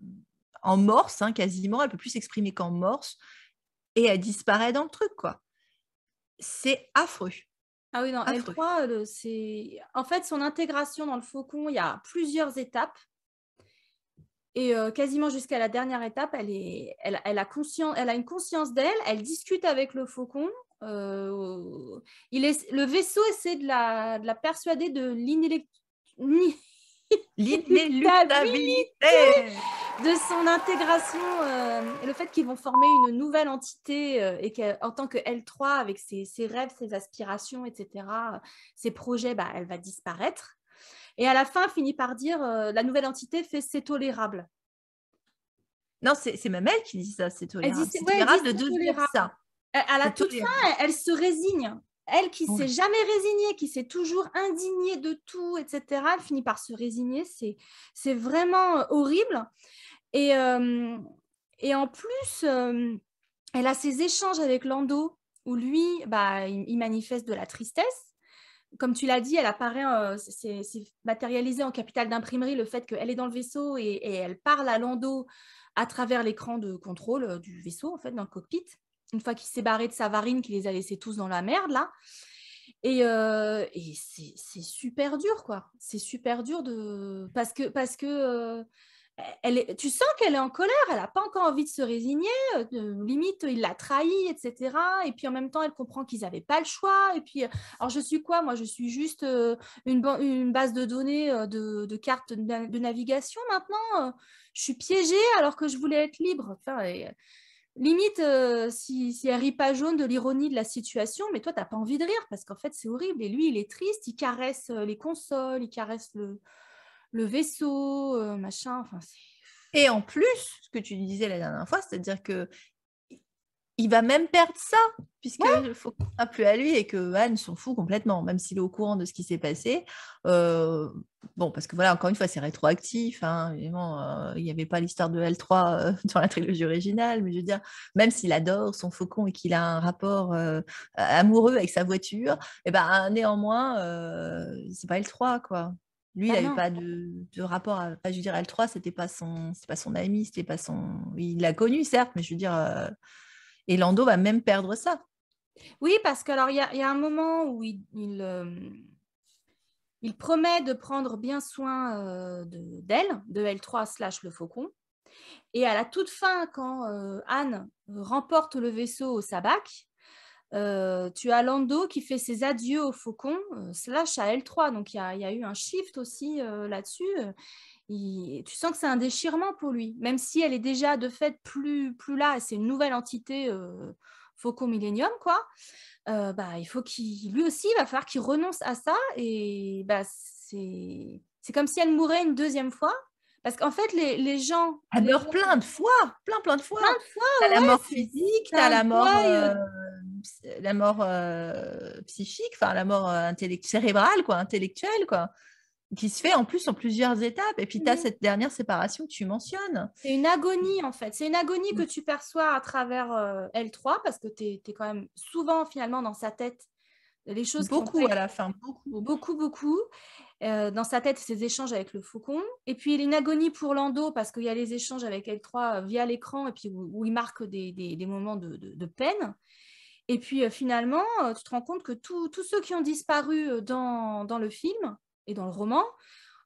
en morse, hein, quasiment. Elle peut plus s'exprimer qu'en morse. Et elle disparaît dans le truc, quoi. C'est affreux. Ah oui, non, L3, c'est. En fait, son intégration dans le faucon, il y a plusieurs étapes. Et euh, quasiment jusqu'à la dernière étape, elle, est, elle, elle, a conscience, elle a une conscience d'elle, elle discute avec le faucon, euh, il est, le vaisseau essaie de la, de la persuader de l'inéluctabilité de son intégration euh, et le fait qu'ils vont former une nouvelle entité euh, et qu'en tant que L3 avec ses, ses, rêves, ses aspirations, etc., ses projets, bah, elle va disparaître. Et à la fin, finit par dire la nouvelle entité fait c'est tolérable. Non, c'est même elle qui dit ça, c'est tolérable. C'est tolérable de dire ça à la toute fin, elle, se résigne. Elle qui s'est jamais résignée, qui s'est toujours indignée de tout, etc., elle finit par se résigner. C'est vraiment euh, horrible. Et, euh, et en plus, euh, elle a ses échanges avec Lando, où lui, bah, il, manifeste de la tristesse. Comme tu l'as dit, elle apparaît, c'est matérialisé en capital d'imprimerie le fait qu'elle est dans le vaisseau et, et, elle parle à Lando à travers l'écran de contrôle du vaisseau, en fait, dans le cockpit une fois qu'il s'est barré de Savarine, qu'il les a laissés tous dans la merde, là. Et, euh, c'est super dur, quoi. C'est super dur de... Parce que... Parce que euh, elle est, tu sens qu'elle est en colère, elle n'a pas encore envie de se résigner, euh, limite il l'a trahi, etc. Et puis en même temps, elle comprend qu'ils n'avaient pas le choix. Et puis, alors je suis quoi? Moi, je suis juste une, une, base de données de, de cartes de, navigation maintenant. je suis piégée alors que je voulais être libre. Enfin, limite, si, si elle rit pas jaune de l'ironie de la situation, mais toi, tu n'as pas envie de rire parce qu'en fait, c'est horrible. Et lui, il est triste, il caresse les consoles, il caresse le, vaisseau, machin. Enfin, et en plus, ce que tu disais la dernière fois, c'est-à-dire que il va même perdre ça, puisqu'il faut ne plus à lui et que Anne s'en fout complètement, même s'il est au courant de ce qui s'est passé. Euh, bon, parce que voilà, encore une fois, c'est rétroactif. Hein, évidemment, euh, il n'y avait pas l'histoire de L3 euh, dans la trilogie originale, mais je veux dire, même s'il adore son faucon et qu'il a un rapport amoureux avec sa voiture, et eh ben, néanmoins, c'est pas L3, quoi. Lui, il n'avait ah pas de, rapport à. je veux dire, L3, c'était pas son, pas son ami, c'était pas son. Il l'a connu, certes, mais je veux dire et Lando va même perdre ça. Oui, parce qu'il y, y, a un moment où il, il, euh, promet de prendre bien soin euh, d'elle, de, L3 slash le faucon. Et à la toute fin, quand euh, Anne remporte le vaisseau au sabac, tu as Lando qui fait ses adieux au faucon slash à L3. Donc il y a, eu un shift aussi là-dessus tu sens que c'est un déchirement pour lui, même si elle est déjà de fait plus, plus là, c'est une nouvelle entité euh, Faucon Millennium, quoi. Euh, bah, il faut qu'il, lui aussi, il va falloir qu'il renonce à ça. Et bah, c'est, c'est comme si elle mourait une deuxième fois. Parce qu'en fait, les, les gens. Elle meurt plein de fois, plein, plein de fois. Plein de fois. T'as la mort physique, t'as la mort, euh, la mort psychique, enfin la mort cérébrale, quoi, intellectuelle, quoi qui se fait en plus en plusieurs étapes. Et puis, tu as cette dernière séparation que tu mentionnes. C'est une agonie, en fait. C'est une agonie que tu perçois à travers euh, L3, parce que tu es, quand même souvent, finalement, dans sa tête. Les choses beaucoup à la fin, beaucoup, beaucoup, beaucoup. Euh, dans sa tête, ses échanges avec le faucon. Et puis, il y a une agonie pour Lando, parce qu'il y a les échanges avec L3 euh, via l'écran, et puis où, il marque des, des, moments de, de, peine. Et puis, finalement, tu te rends compte que tous ceux qui ont disparu dans, dans le film, et dans le roman,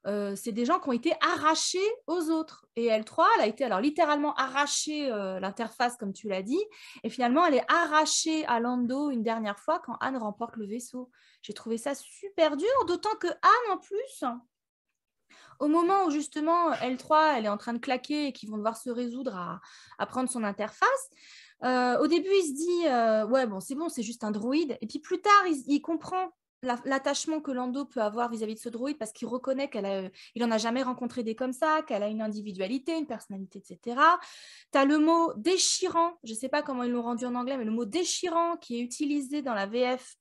euh, c'est des gens qui ont été arrachés aux autres. Et L3, elle a été alors littéralement arrachée, euh, l'interface, comme tu l'as dit, et finalement, elle est arrachée à Lando une dernière fois quand Anne remporte le vaisseau. J'ai trouvé ça super dur, d'autant que Anne, en plus, au moment où justement L3, elle est en train de claquer et qu'ils vont devoir se résoudre à, prendre son interface, euh, au début, il se dit Ouais, bon, c'est bon, c'est juste un droïde. Et puis plus tard, il comprend l'attachement que Lando peut avoir vis-à-vis de ce droïde parce qu'il reconnaît qu'il il en a jamais rencontré des comme ça, qu'elle a une individualité, une personnalité, etc. Tu as le mot déchirant, je ne sais pas comment ils l'ont rendu en anglais, mais le mot déchirant qui est utilisé dans la VF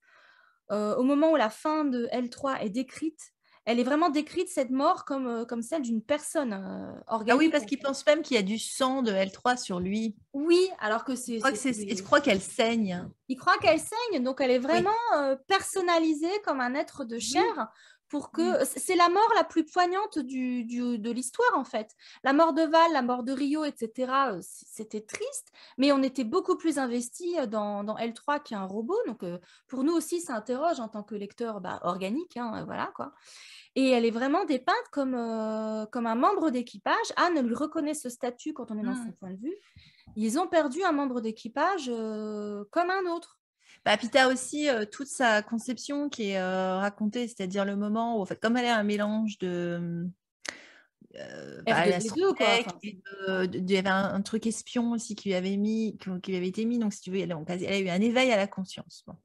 euh, au moment où la fin de L3 est décrite elle est vraiment décrite, cette mort, comme, euh, comme celle d'une personne euh, organique. Ah oui, parce qu'il pense même qu'il y a du sang de L3 sur lui. Oui, alors que c'est... Je crois qu'elle saigne. Il croit qu'elle saigne, donc elle est vraiment euh, personnalisée comme un être de chair. Pour que c'est la mort la plus poignante du, de l'histoire en fait. La mort de Val, la mort de Rio, etc. C'était triste, mais on était beaucoup plus investi dans, dans L3 qui est un robot. Donc pour nous aussi, ça interroge en tant que lecteur bah, organique, hein, voilà quoi. Et elle est vraiment dépeinte comme, euh, comme un membre d'équipage. Anne lui reconnaît ce statut quand on est dans son mmh. point de vue. Ils ont perdu un membre d'équipage euh, comme un autre. Bah, puis tu as aussi euh, toute sa conception qui est racontée, c'est-à-dire le moment où, en fait, comme elle est un mélange de. Bah, il y avait un, truc espion aussi qui lui avait mis, qui, lui avait été mis. Donc, si tu veux, elle, elle a eu un éveil à la conscience. Bon.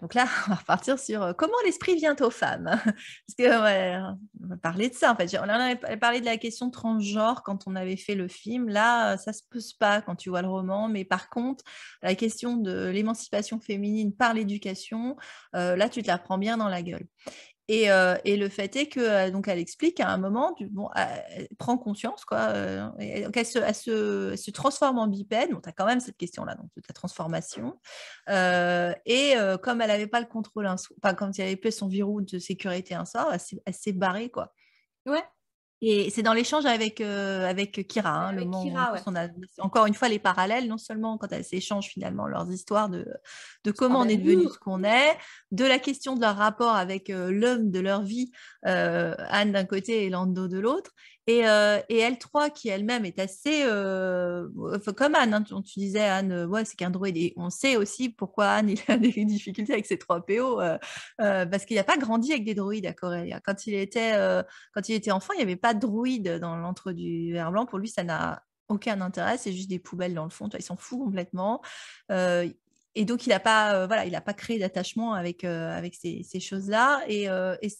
Donc là, on va repartir sur euh, comment l'esprit vient aux femmes? Parce que on va parler de ça en fait. On avait parlé de la question transgenre quand on avait fait le film. Là, ça se pose pas quand tu vois le roman, mais par contre, la question de l'émancipation féminine par l'éducation, euh, là, tu te la prends bien dans la gueule. Euh, et, le fait est que euh, donc elle explique à un moment, elle prend conscience, quoi, euh, qu'elle se, se, transforme en bipède. Bon, tu as quand même cette question-là, donc de la transformation. et comme elle n'avait pas le contrôle, enfin, quand il avait plus son verrou de sécurité un soir, elle s'est barrée, quoi. Ouais, et c'est dans l'échange avec, euh, avec Kira, hein, le Kira, on a encore une fois les parallèles, non seulement quand elles s'échangent finalement leurs histoires de, de comment on est devenu ce qu'on est, de la question de leur rapport avec euh, l'homme de leur vie, euh, Anne d'un côté et Lando de l'autre, et, et L3 qui elle-même est assez, comme Anne, hein, tu, disais Anne, ouais, c'est qu'un droïde, et on sait aussi pourquoi Anne il a des difficultés avec ses 3 PO, parce qu'il n'a pas grandi avec des droïdes à Corellia. Quand il était, il enfant, il n'y avait pas de droïde dans l'entre du verre blanc. Pour lui, ça n'a aucun intérêt, c'est juste des poubelles dans le fond, ils s'en foutent complètement. Euh, et donc, il n'a pas, euh, voilà, il pas créé d'attachement avec, euh, avec ces, choses-là. Et,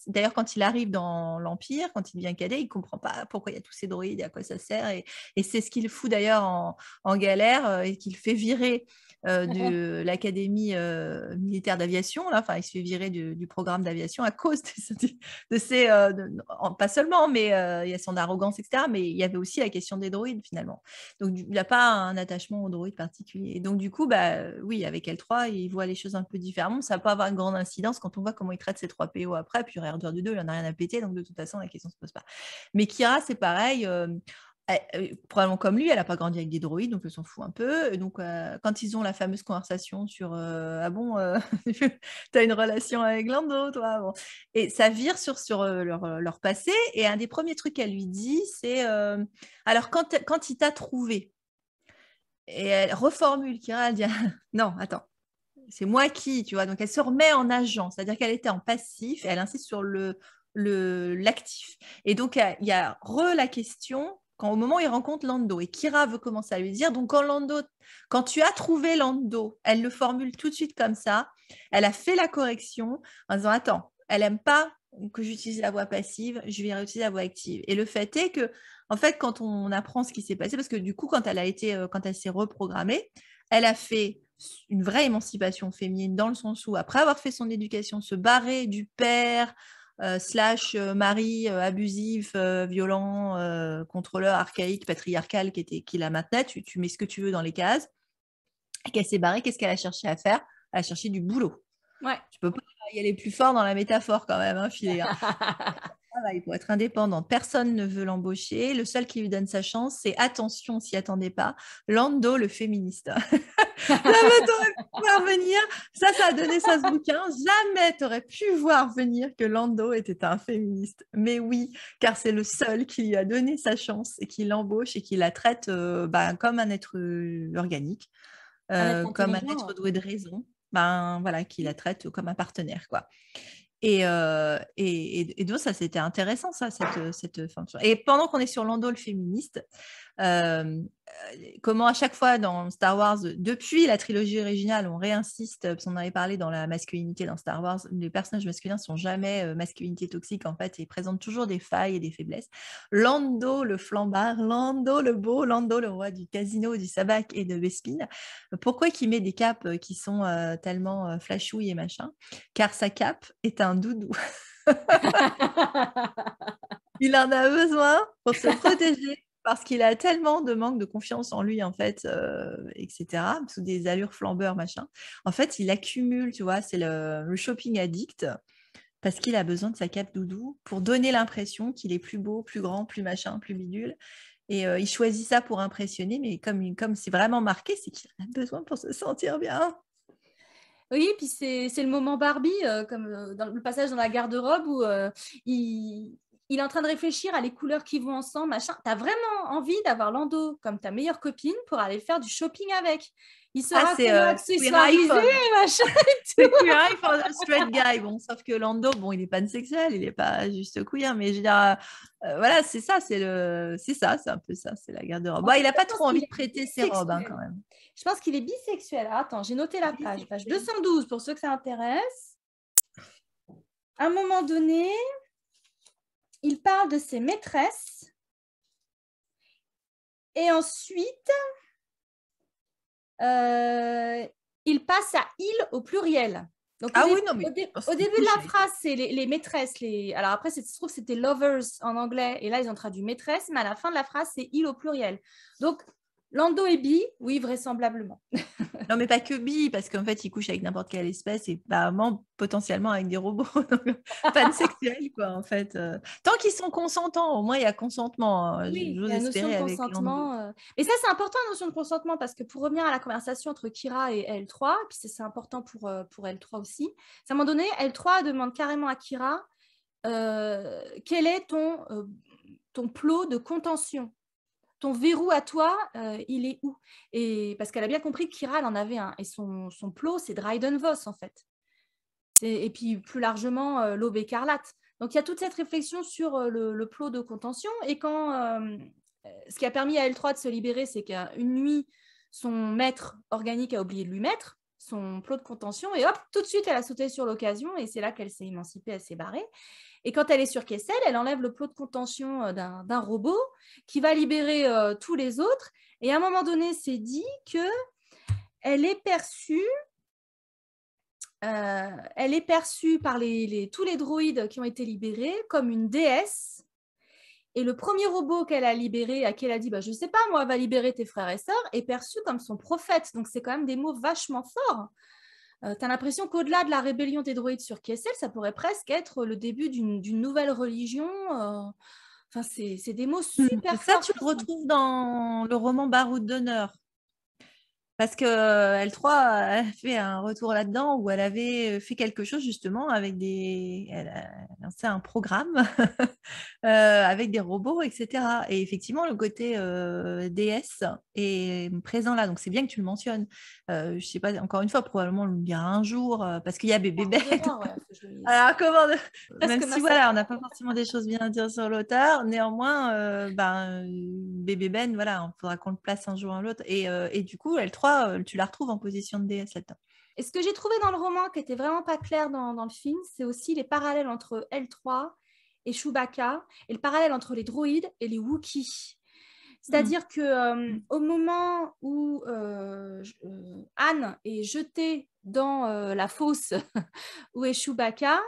d'ailleurs, quand il arrive dans l'Empire, quand il devient cadet, il ne comprend pas pourquoi il y a tous ces droïdes et à quoi ça sert. Et, c'est ce qu'il fout d'ailleurs en, en, galère et qu'il fait virer euh, de l'académie euh, militaire d'aviation. Enfin, il se fait virer du, programme d'aviation à cause de, ces, euh, pas seulement, mais il y a son arrogance, etc. Mais il y avait aussi la question des droïdes finalement. Donc, il n'a pas un attachement aux droïdes particulier. Et donc, du coup, bah, oui, avec L3, il voit les choses un peu différemment. Ça pas avoir une grande incidence quand on voit comment il traite ses trois PO après. Puis, R2 du 2, il n'en a rien à péter. Donc, de toute façon, la question ne se pose pas. Mais Kira, c'est pareil. Eh, probablement comme lui, elle n'a pas grandi avec des droïdes, donc elle s'en fout un peu. Donc, euh, quand ils ont la fameuse conversation sur euh, Ah bon, euh, tu as une relation avec Lando, toi Et ça vire sur, sur leur, passé. Et un des premiers trucs qu'elle lui dit, c'est Alors, quand, quand il t'a trouvé, et elle reformule Kira, elle dit Non, attends, c'est moi qui, tu vois. Donc, elle se remet en agent, c'est-à-dire qu'elle était en passif elle insiste sur le l'actif. Et donc, il y a re la question au moment où il rencontre Lando et Kira veut commencer à lui dire, donc quand Lando, quand tu as trouvé Lando, elle le formule tout de suite comme ça, elle a fait la correction en disant, attends, elle aime pas que j'utilise la voix passive, je vais réutiliser la voix active. Et le fait est que, en fait, quand on apprend ce qui s'est passé, parce que du coup, quand elle a été, euh, quand elle s'est reprogrammée, elle a fait une vraie émancipation féminine dans le sens où, après avoir fait son éducation, se barrer du père, euh, slash euh, mari euh, abusif, violent, contrôleur archaïque, patriarcal qui, était, qui la maintenait, tu, tu, mets ce que tu veux dans les cases. Et qu'elle s'est barrée, qu'est-ce qu'elle a cherché à faire? Elle a cherché du boulot. Ouais. Tu peux pas y aller plus fort dans la métaphore quand même, hein. Hein. pour être indépendante. Personne ne veut l'embaucher. Le seul qui lui donne sa chance, c'est attention, s'y attendait pas, Lando, le féministe. Jamais t'aurais pu voir venir. Ça, ça a donné ça ce bouquin. Jamais t'aurais pu voir venir que Lando était un féministe. Mais oui, car c'est le seul qui lui a donné sa chance et qui l'embauche et qui la traite euh, bah, comme un être euh, organique, euh, comme un être doué de raison. Ben voilà, qui la traite comme un partenaire, quoi. Et, et, et, donc, ça, c'était intéressant, ça, cette, cette fonction. Et pendant qu'on est sur Lando, le féministe, comment à chaque fois dans Star Wars, depuis la trilogie originale, on réinsiste, parce qu'on avait parlé dans la masculinité dans Star Wars, les personnages masculins sont jamais masculinité toxique en fait, et présentent toujours des failles et des faiblesses. Lando, le flambard, Lando, le beau, Lando, le roi du casino, du sabac et de Bespin. Pourquoi il met des capes qui sont tellement flashouilles et machin Car sa cape est un doudou. il en a besoin pour se protéger parce qu'il a tellement de manque de confiance en lui, en fait, euh, etc., sous des allures flambeurs, machin. En fait, il accumule, tu vois, c'est le, shopping addict, parce qu'il a besoin de sa cape doudou pour donner l'impression qu'il est plus beau, plus grand, plus machin, plus bidule. Et euh, il choisit ça pour impressionner, mais comme, comme c'est vraiment marqué, c'est qu'il a besoin pour se sentir bien. Oui, puis c'est le moment Barbie, euh, comme dans le passage dans la garde-robe où il, il est en train de réfléchir à les couleurs qui vont ensemble, machin. Tu as vraiment envie d'avoir Lando comme ta meilleure copine pour aller faire du shopping avec. Il sera ah, c'est euh, machin. C'est queer for the straight guy. Bon, sauf que Lando, bon, il n'est pas sexuel, il n'est pas juste queer, mais je veux dire, euh, euh, voilà, c'est ça, c'est le, c'est ça, c'est un peu ça, c'est la garde-robe. Bon, il n'a pas trop envie de prêter ses robes hein, quand même. Je pense qu'il est bisexuel. attends, j'ai noté la page, page 212 pour ceux que ça intéresse. À un moment donné, il parle de ses maîtresses. Et ensuite, euh, il passe à il au pluriel. Donc, ah au, oui, non, mais... au, début de la phrase, c'est les, maîtresses. Les... Alors après, se trouve c'était lovers en anglais, et là, ils ont traduit maîtresse, mais à la fin de la phrase, c'est il au pluriel. Donc, Lando et bi, oui, vraisemblablement. non, mais pas que bi, parce qu'en fait, il couche avec n'importe quelle espèce et apparemment, potentiellement avec des robots. Pansexuels, quoi, en fait. Euh. Tant qu'ils sont consentants, au moins, il y a consentement. Hein. Oui, il y a notion de consentement. Euh. Et ça, c'est important, la notion de consentement, parce que pour revenir à la conversation entre Kira et L3, puis c'est important pour, euh, pour L3 aussi, à un moment donné, L3 demande carrément à Kira quel est ton, ton plot de contention? Ton verrou à toi, euh, il est où? Et parce qu'elle a bien compris que Kira, elle en avait un. Et son, son plot, c'est Dryden Voss, en fait. Et puis plus largement, euh, l'aube écarlate. Donc il y a toute cette réflexion sur euh, le, plot de contention. Et quand ce qui a permis à L3 de se libérer, c'est qu'une nuit, son maître organique a oublié de lui mettre son plot de contention et hop, tout de suite, elle a sauté sur l'occasion et c'est là qu'elle s'est émancipée, elle s'est barrée. Et quand elle est sur Kessel, elle enlève le plot de contention euh, d'un robot qui va libérer euh, tous les autres. Et à un moment donné, c'est dit que elle est perçue, euh, elle est perçue par les, tous les droïdes qui ont été libérés comme une déesse et le premier robot qu'elle a libéré, à qui elle a dit bah, Je sais pas, moi, va libérer tes frères et sœurs, est perçu comme son prophète. Donc, c'est quand même des mots vachement forts. Euh, tu as l'impression qu'au-delà de la rébellion des droïdes sur Kessel, ça pourrait presque être le début d'une nouvelle religion. Euh. Enfin, c'est des mots hmm, super forts. Ça, tu le retrouves dans le roman Baroud d'honneur. Parce que euh, L3 a fait un retour là-dedans où elle avait fait quelque chose justement avec des. Elle a lancé un programme euh, avec des robots, etc. Et effectivement, le côté euh, DS est présent là. Donc c'est bien que tu le mentionnes. je ne sais pas, encore une fois, probablement le dira un jour parce qu'il y a Bébé Ben. Alors, comment. Même si voilà, on n'a pas forcément des choses bien à dire sur l'auteur, néanmoins, ben, Bébé Ben, voilà, il faudra qu'on le place un jour à l'autre. Et, et du coup, L3 euh, tu la retrouves en position de DS là-dedans. Et ce que j'ai trouvé dans le roman qui était vraiment pas clair dans, le film, c'est aussi les parallèles entre L3 et Chewbacca et le parallèle entre les droïdes et les Wookiees. C'est-à-dire qu'au que euh, au moment où euh, Anne est jetée dans la fosse où est Chewbacca,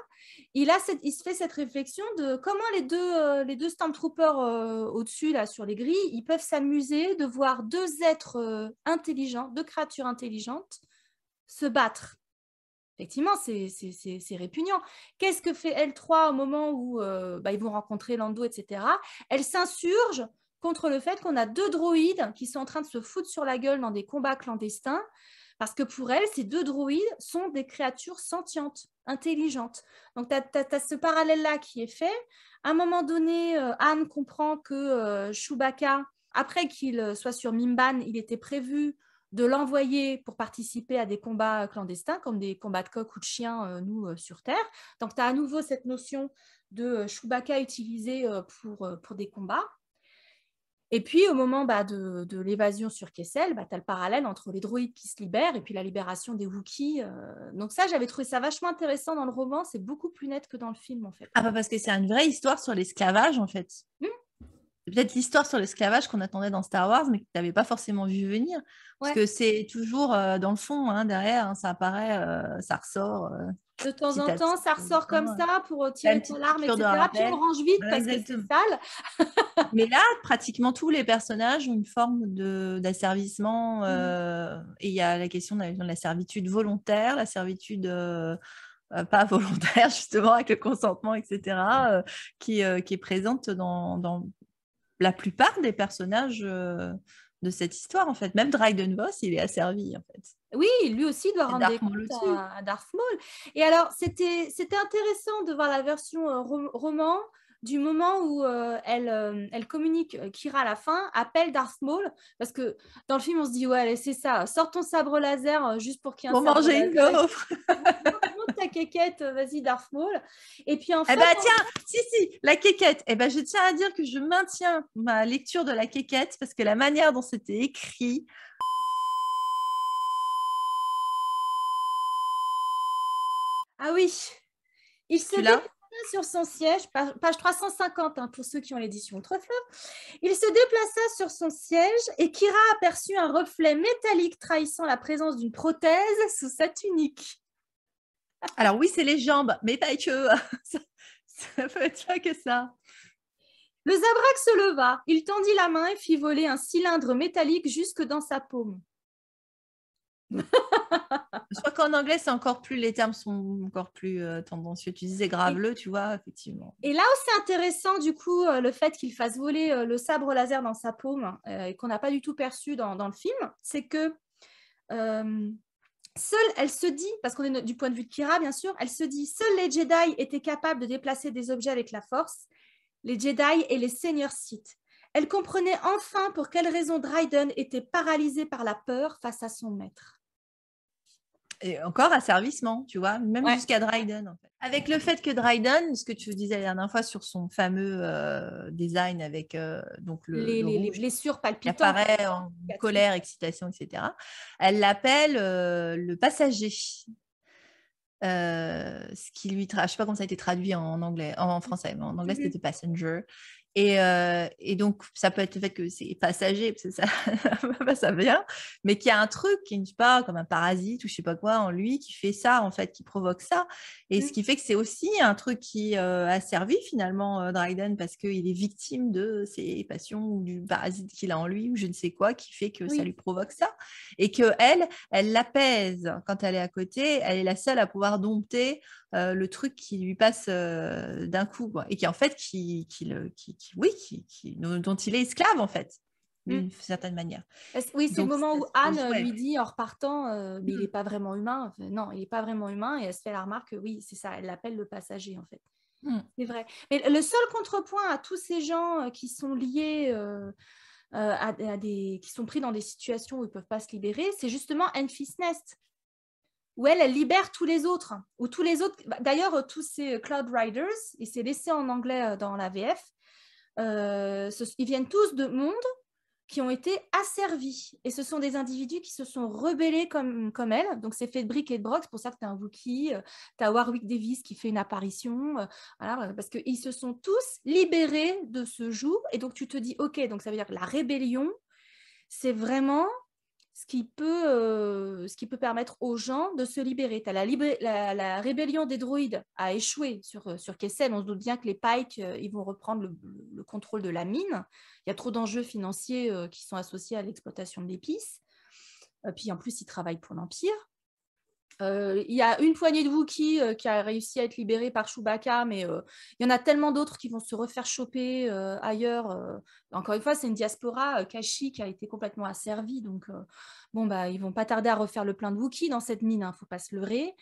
il, se fait cette réflexion de comment les deux, euh, les deux Stormtroopers euh, au-dessus, là, sur les grilles, ils peuvent s'amuser de voir deux êtres euh, intelligents, deux créatures intelligentes se battre. Effectivement, c'est répugnant. Qu'est-ce que fait L3 au moment où bah, ils vont rencontrer Lando, etc. Elle s'insurge contre le fait qu'on a deux droïdes qui sont en train de se foutre sur la gueule dans des combats clandestins parce que pour elle, ces deux droïdes sont des créatures sentientes, intelligentes. Donc, tu as, ce parallèle-là qui est fait. À un moment donné, euh, Anne comprend que euh, Chewbacca, après qu'il euh, soit sur Mimban, il était prévu de l'envoyer pour participer à des combats clandestins, comme des combats de coq ou de chien, nous, sur Terre. Donc, tu as à nouveau cette notion de Chewbacca utilisé pour, pour des combats. Et puis, au moment bah, de, l'évasion sur Kessel, bah, tu as le parallèle entre les droïdes qui se libèrent et puis la libération des Wookiees. Euh. Donc ça, j'avais trouvé ça vachement intéressant dans le roman. C'est beaucoup plus net que dans le film, en fait. Ah bah parce que c'est une vraie histoire sur l'esclavage, en fait. Mmh. C'est peut-être l'histoire sur l'esclavage qu'on attendait dans Star Wars, mais que tu n'avais pas forcément vu venir. Parce que c'est toujours euh, dans le fond, hein, derrière, hein, ça apparaît, euh, ça ressort. De temps en temps, ça ressort comme ça pour tirer ton l'arme, etc. Puis on range vite parce que c'est sale. Mais là, pratiquement tous les personnages ont une forme d'asservissement. Mmh. Euh, et il y a la question de la, servitude volontaire, la servitude euh, euh, pas volontaire, justement, avec le consentement, etc., qui, qui, est présente dans, dans, la plupart des personnages de cette histoire, en fait. Même Dryden Voss, il est asservi, en fait. Oui, lui aussi doit rendre des comptes à, Darth Maul. Et alors, c'était intéressant de voir la version euh, roman du moment où euh, elle, euh, elle communique, Kira à la fin, appelle Darth Maul, parce que dans le film, on se dit, ouais, c'est ça, sors ton sabre laser juste pour qu'il y ait un Pour manger une gaufre Monte ta quéquette, vas-y, Darth Maul. Et puis en fait... Eh ben, tiens, si, si, la quéquette. Eh ben, je tiens à dire que je maintiens ma lecture de la quéquette, parce que la manière dont c'était écrit, Ah oui, il se déplaça sur son siège, page 350 hein, pour ceux qui ont l'édition Outre-Fleuve. Il se déplaça sur son siège et Kira aperçut un reflet métallique trahissant la présence d'une prothèse sous sa tunique. Alors oui, c'est les jambes, mais pas que. ça, ça peut être ça que ça. Le Zabrak se leva, il tendit la main et fit voler un cylindre métallique jusque dans sa paume. Je crois qu'en anglais, c'est encore plus, les termes sont encore plus euh, tendancieux. Tu disais grave-le, tu vois, effectivement. Et là où c'est intéressant, du coup, euh, le fait qu'il fasse voler euh, le sabre laser dans sa paume et qu'on n'a pas du tout perçu dans, dans le film, c'est que seule, elle se dit, parce qu'on est du point de vue de Kira, bien sûr, elle se dit, seuls les Jedi étaient capables de déplacer des objets avec la force, les Jedi et les seigneurs Sith. Elle comprenait enfin pour quelle raison Dryden était paralysé par la peur face à son maître. et encore asservissement, tu vois, même jusqu'à Dryden. En fait. Avec le fait que Dryden, ce que tu disais la dernière fois sur son fameux euh, design avec euh, donc le, les, les, blessures palpitantes, qui apparaît en colère, excitation, etc. Elle l'appelle euh, le passager. ce qui lui, je sais pas comment ça a été traduit en anglais, en, français, mais en anglais mm-hmm. c'était passenger. Et, et, donc, ça peut être le fait que c'est passager, parce que ça, ça vient, mais qu'il y a un truc qui ne pas comme un parasite ou je sais pas quoi en lui qui fait ça, en fait, qui provoque ça. Et ce mmh. qui fait que c'est aussi un truc qui a servi finalement Dryden parce qu'il est victime de ses passions ou du parasite qu'il a en lui ou je ne sais quoi qui fait que ça lui provoque ça. Et que elle, elle l'apaise quand elle est à côté, elle est la seule à pouvoir dompter euh, le truc qui lui passe euh, d'un coup, et qui en fait, qui, qui, oui, qui, dont il est esclave en fait, d'une mmh. certaine manière. Oui, c'est le moment où Anne lui dit en repartant, euh, mais il n'est mmh. pas vraiment humain. non, il n'est pas vraiment humain, et elle se fait la remarque, oui, c'est ça, elle l'appelle le passager en fait. Mmh. C'est vrai. Mais le seul contrepoint à tous ces gens qui sont liés. à, des, qui sont pris dans des situations où ils ne peuvent pas se libérer, c'est justement Enfys Nest où elle, elle libère tous les autres, ou tous les autres, bah, d'ailleurs, euh, tous ces euh, Cloud Riders, et c'est laissé en anglais euh, dans la VF, ils viennent tous de mondes qui ont été asservis. Et ce sont des individus qui se sont rebellés comme, elle. Donc, c'est fait de briques et de brocs. C'est pour ça que tu as un Wookiee, tu as Warwick Davis qui fait une apparition. parce qu'ils se sont tous libérés de ce joug. Et donc, tu te dis, OK, donc ça veut dire que la rébellion, c'est vraiment ce qui, peut, euh, ce qui peut permettre aux gens de se libérer. As la, rébellion des droïdes a échoué sur, euh, sur Kessel. On se doute bien que les Pikes euh, vont reprendre le, contrôle de la mine. Il y a trop d'enjeux financiers qui sont associés à l'exploitation de l'épice. puis en plus, ils travaillent pour l'Empire. Euh, il y a une poignée de Wookiees euh, qui a réussi à être libérée par Chewbacca, mais euh, il y en a tellement d'autres qui vont se refaire choper ailleurs. Encore une fois, c'est une diaspora Kashi qui a été complètement asservie, donc bon bah ils vont pas tarder à refaire le plein de Wookiees dans cette mine, hein, faut pas se leurrer.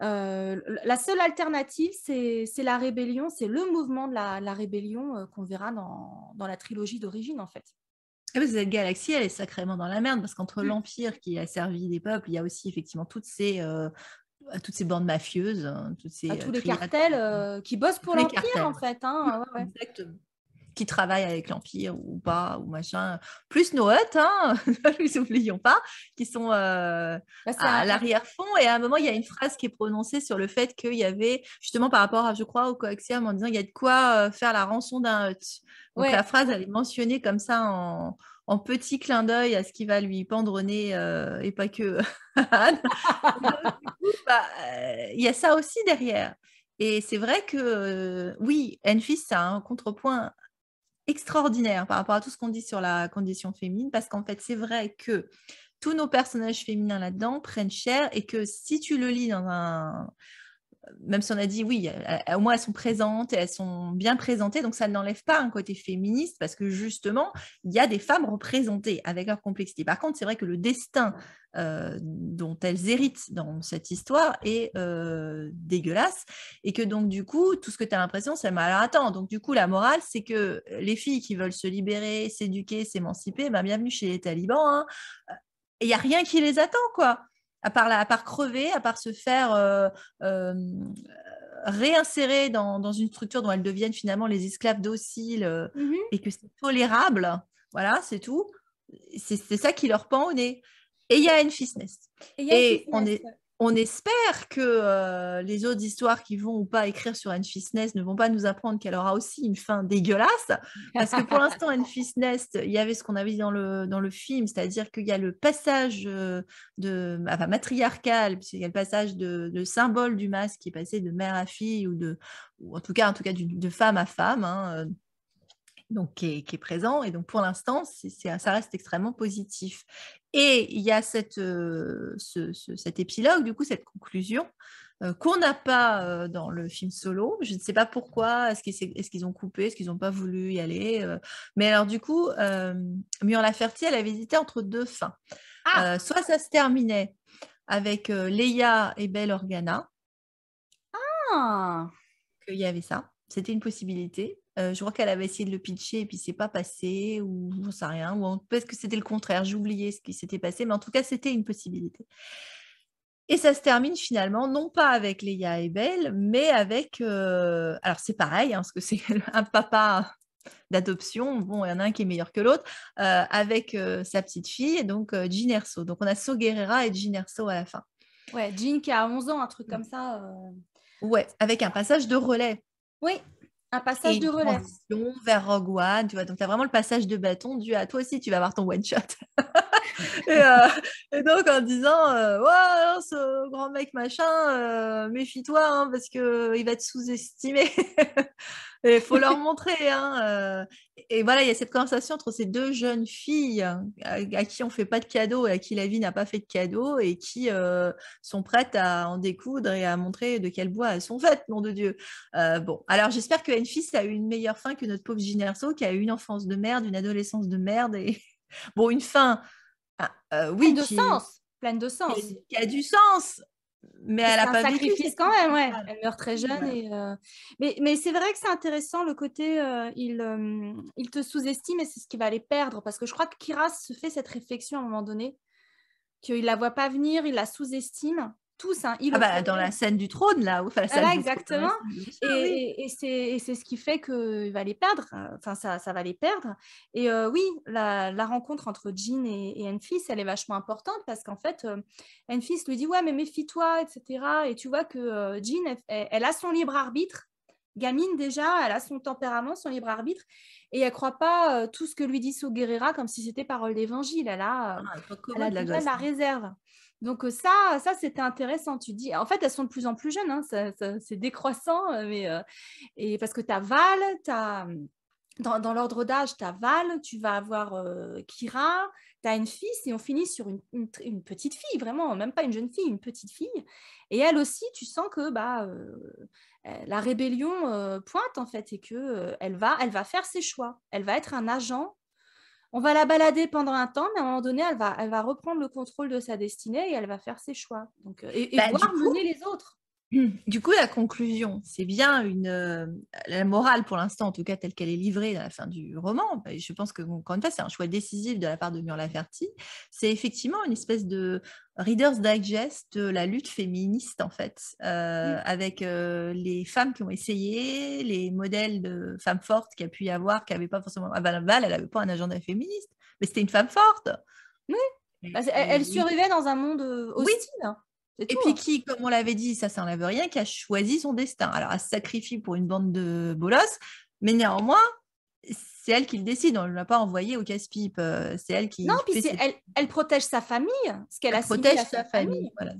la seule alternative, c'est la rébellion, c'est le mouvement de la, rébellion qu'on verra dans, dans la trilogie d'origine en fait. Ah cette galaxie, elle est sacrément dans la merde parce qu'entre mmh. l'Empire qui a servi des peuples, il y a aussi effectivement toutes ces, euh, toutes ces bandes mafieuses, hein, toutes ces, ah, tous les cartels euh, qui bossent pour l'Empire en fait. Hein, Exactement qui travaillent avec l'Empire ou pas, ou machin. Plus nos huttes, hein, nous n'oublions pas, qui sont euh, bah, à l'arrière-fond. Et à un moment, il y a une phrase qui est prononcée sur le fait qu'il y avait, justement par rapport à, je crois, au coaxium, en disant il y a de quoi euh, faire la rançon d'un hut. Donc la phrase, elle est mentionnée comme ça en, en petit clin d'œil à ce qui va lui pendre euh, et pas que. Bah, il y a ça aussi derrière. Et c'est vrai que oui, Enfis, a un contrepoint extraordinaire par rapport à tout ce qu'on dit sur la condition féminine, parce qu'en fait, c'est vrai que tous nos personnages féminins là-dedans prennent cher et que si tu le lis dans un, même si on a dit oui, au moins elles sont présentes et elles sont bien présentées, donc ça n'enlève pas un côté féministe parce que justement, il y a des femmes représentées avec leur complexité. Par contre, c'est vrai que le destin euh, dont elles héritent dans cette histoire est euh, dégueulasse et que donc du coup, tout ce que tu as l'impression, c'est mal attends. Donc du coup, la morale, c'est que les filles qui veulent se libérer, s'éduquer, s'émanciper, ben, bienvenue chez les talibans. Hein. Il n'y a rien qui les attend, quoi à part, à part crever, à part se faire euh, euh, réinsérer dans, une structure dont elles deviennent finalement les esclaves dociles euh, mmh et que c'est tolérable, voilà, c'est tout. C'est ça qui leur pend au nez. Et il y a une Nest. Et, on est, on espère que euh, les autres histoires qui vont ou pas écrire sur Enfys Nest ne vont pas nous apprendre qu'elle aura aussi une fin dégueulasse. Parce que pour l'instant, Enfys Nest, il y avait ce qu'on avait dit dans le, film, c'est-à-dire qu'il y a le passage euh, de, matriarcal, puisqu'il y a le passage de, symbole du masque qui est passé de mère à fille ou, de, en tout cas, en tout cas de femme à femme. Hein, euh, donc qui est, présent. Et donc pour l'instant, ça reste extrêmement positif. Et il y a cette, euh, cet épilogue, du coup, cette conclusion euh, qu'on n'a pas euh, dans le film solo. Je ne sais pas pourquoi. Est-ce qu'ils ont coupé? Est-ce qu'ils n'ont pas voulu y aller Mais alors du coup, Mur la Fertier, elle avait hésité entre deux fins. Ah! soit ça se terminait avec Leia et Belle Organa. Ah Il y avait ça. C'était une possibilité. Euh, je crois qu'elle avait essayé de le pitcher et puis c'est pas passé, ou j'en sais rien, ou peut-être que c'était le contraire, j'ai oublié ce qui s'était passé, mais en tout cas, c'était une possibilité. Et ça se termine finalement, non pas avec Léa et Belle, mais avec. euh, alors, c'est pareil, hein, parce que c'est un papa d'adoption. Bon, il y en a un qui est meilleur que l'autre, euh, avec sa petite fille, donc Jean Erso. Donc, on a So Guerrera et Jean Erso à la fin. Ouais, Jean qui a 11 ans, un truc comme ça. Ouais, avec un passage de relais. Oui, un passage et de relais. vers Rogue One, tu vois. Donc, tu as vraiment le passage de bâton dû à toi aussi, tu vas avoir ton one-shot. et, euh, et donc, en disant, euh, ouais, ce grand mec machin, euh, méfie-toi, hein, parce qu'il va être sous-estimé. Il faut leur montrer. Hein, euh. Et voilà, il y a cette conversation entre ces deux jeunes filles hein, à, à qui on ne fait pas de cadeaux et à qui la vie n'a pas fait de cadeaux et qui euh, sont prêtes à en découdre et à montrer de quel bois elles sont faites, nom de Dieu. Euh, bon, alors j'espère que Enfis a eu une meilleure fin que notre pauvre Ginerso qui a eu une enfance de merde, une adolescence de merde et bon, une fin, ah, euh, oui, Pleine de qui, sens. Pleine de sens. qui a du sens, mais elle un pas sacrifice quand même, ouais. Elle meurt très jeune. Et, euh, mais mais c'est vrai que c'est intéressant le côté, euh, il, euh, il te sous-estime et c'est ce qui va les perdre. Parce que je crois que Kiras se fait cette réflexion à un moment donné, qu'il la voit pas venir, il la sous-estime. Tous, hein, Ah bah, dans la scène du trône, là. Enfin, la exactement. du Et, trône, oui. et- et c'est et c'est ce qui fait qu'il va les perdre. euh, Enfin, ça, ça va les perdre. Et euh, oui, la, la rencontre entre Jean et, et Enfys, elle est vachement importante parce qu'en fait, euh, Enfys lui dit Ouais, mais méfie-toi, etc. Et tu vois que euh, Jean, elle, elle- elle a son libre arbitre. Gamine, déjà, elle a son tempérament, son libre arbitre. Et elle croit pas euh, tout ce que lui dit Guerrera comme si c'était parole d'évangile. Elle a. euh, Ah, elle a la la réserve. Donc euh, ça, ça c'était intéressant. Tu dis, en fait, elles sont de plus en plus jeunes. hein, ça- c'est décroissant, euh, mais euh, et parce que tu as Val, t'as, dans, l'ordre d'âge, tu as Val, tu vas avoir Kira, tu as une fille, et on finit sur une, petite fille, vraiment, même pas une jeune fille, une petite fille. Et elle aussi, tu sens que bah, la rébellion pointe en fait, et que elle va, elle va faire ses choix. Elle va être un agent on va la balader pendant un temps, mais à un moment donné, elle va, elle va reprendre le contrôle de sa destinée et elle va faire ses choix. Donc, euh, et, et Bah, voir coup- mener les autres. Du coup, la conclusion, c'est bien une euh, la morale pour l'instant, en tout cas telle qu'elle est livrée à la fin du roman. Je pense que encore une fois, c'est un choix décisif de la part de Murlaferti. C'est effectivement une espèce de Reader's Digest de la lutte féministe en fait, euh, Mm. avec euh, les femmes qui ont essayé, les modèles de femmes fortes qu'il y a pu y avoir, qui n'avaient pas forcément. Ah, Val, Val, elle n'avait pas un agenda féministe, mais c'était une femme forte. Oui. Bah, elle, survivait dans un monde euh, Oui. Et tout, puis hein. qui, comme on l'avait dit, ça, ça n'enlève rien, qui a choisi son destin. Alors, elle se sacrifie pour une bande de bolosses, mais néanmoins, c'est elle qui le décide. On ne l'a pas envoyé au casse-pipe. euh, C'est elle qui Non, puis ses- elle, elle protège sa famille, ce qu'elle elle a protège à sa famille. Voilà,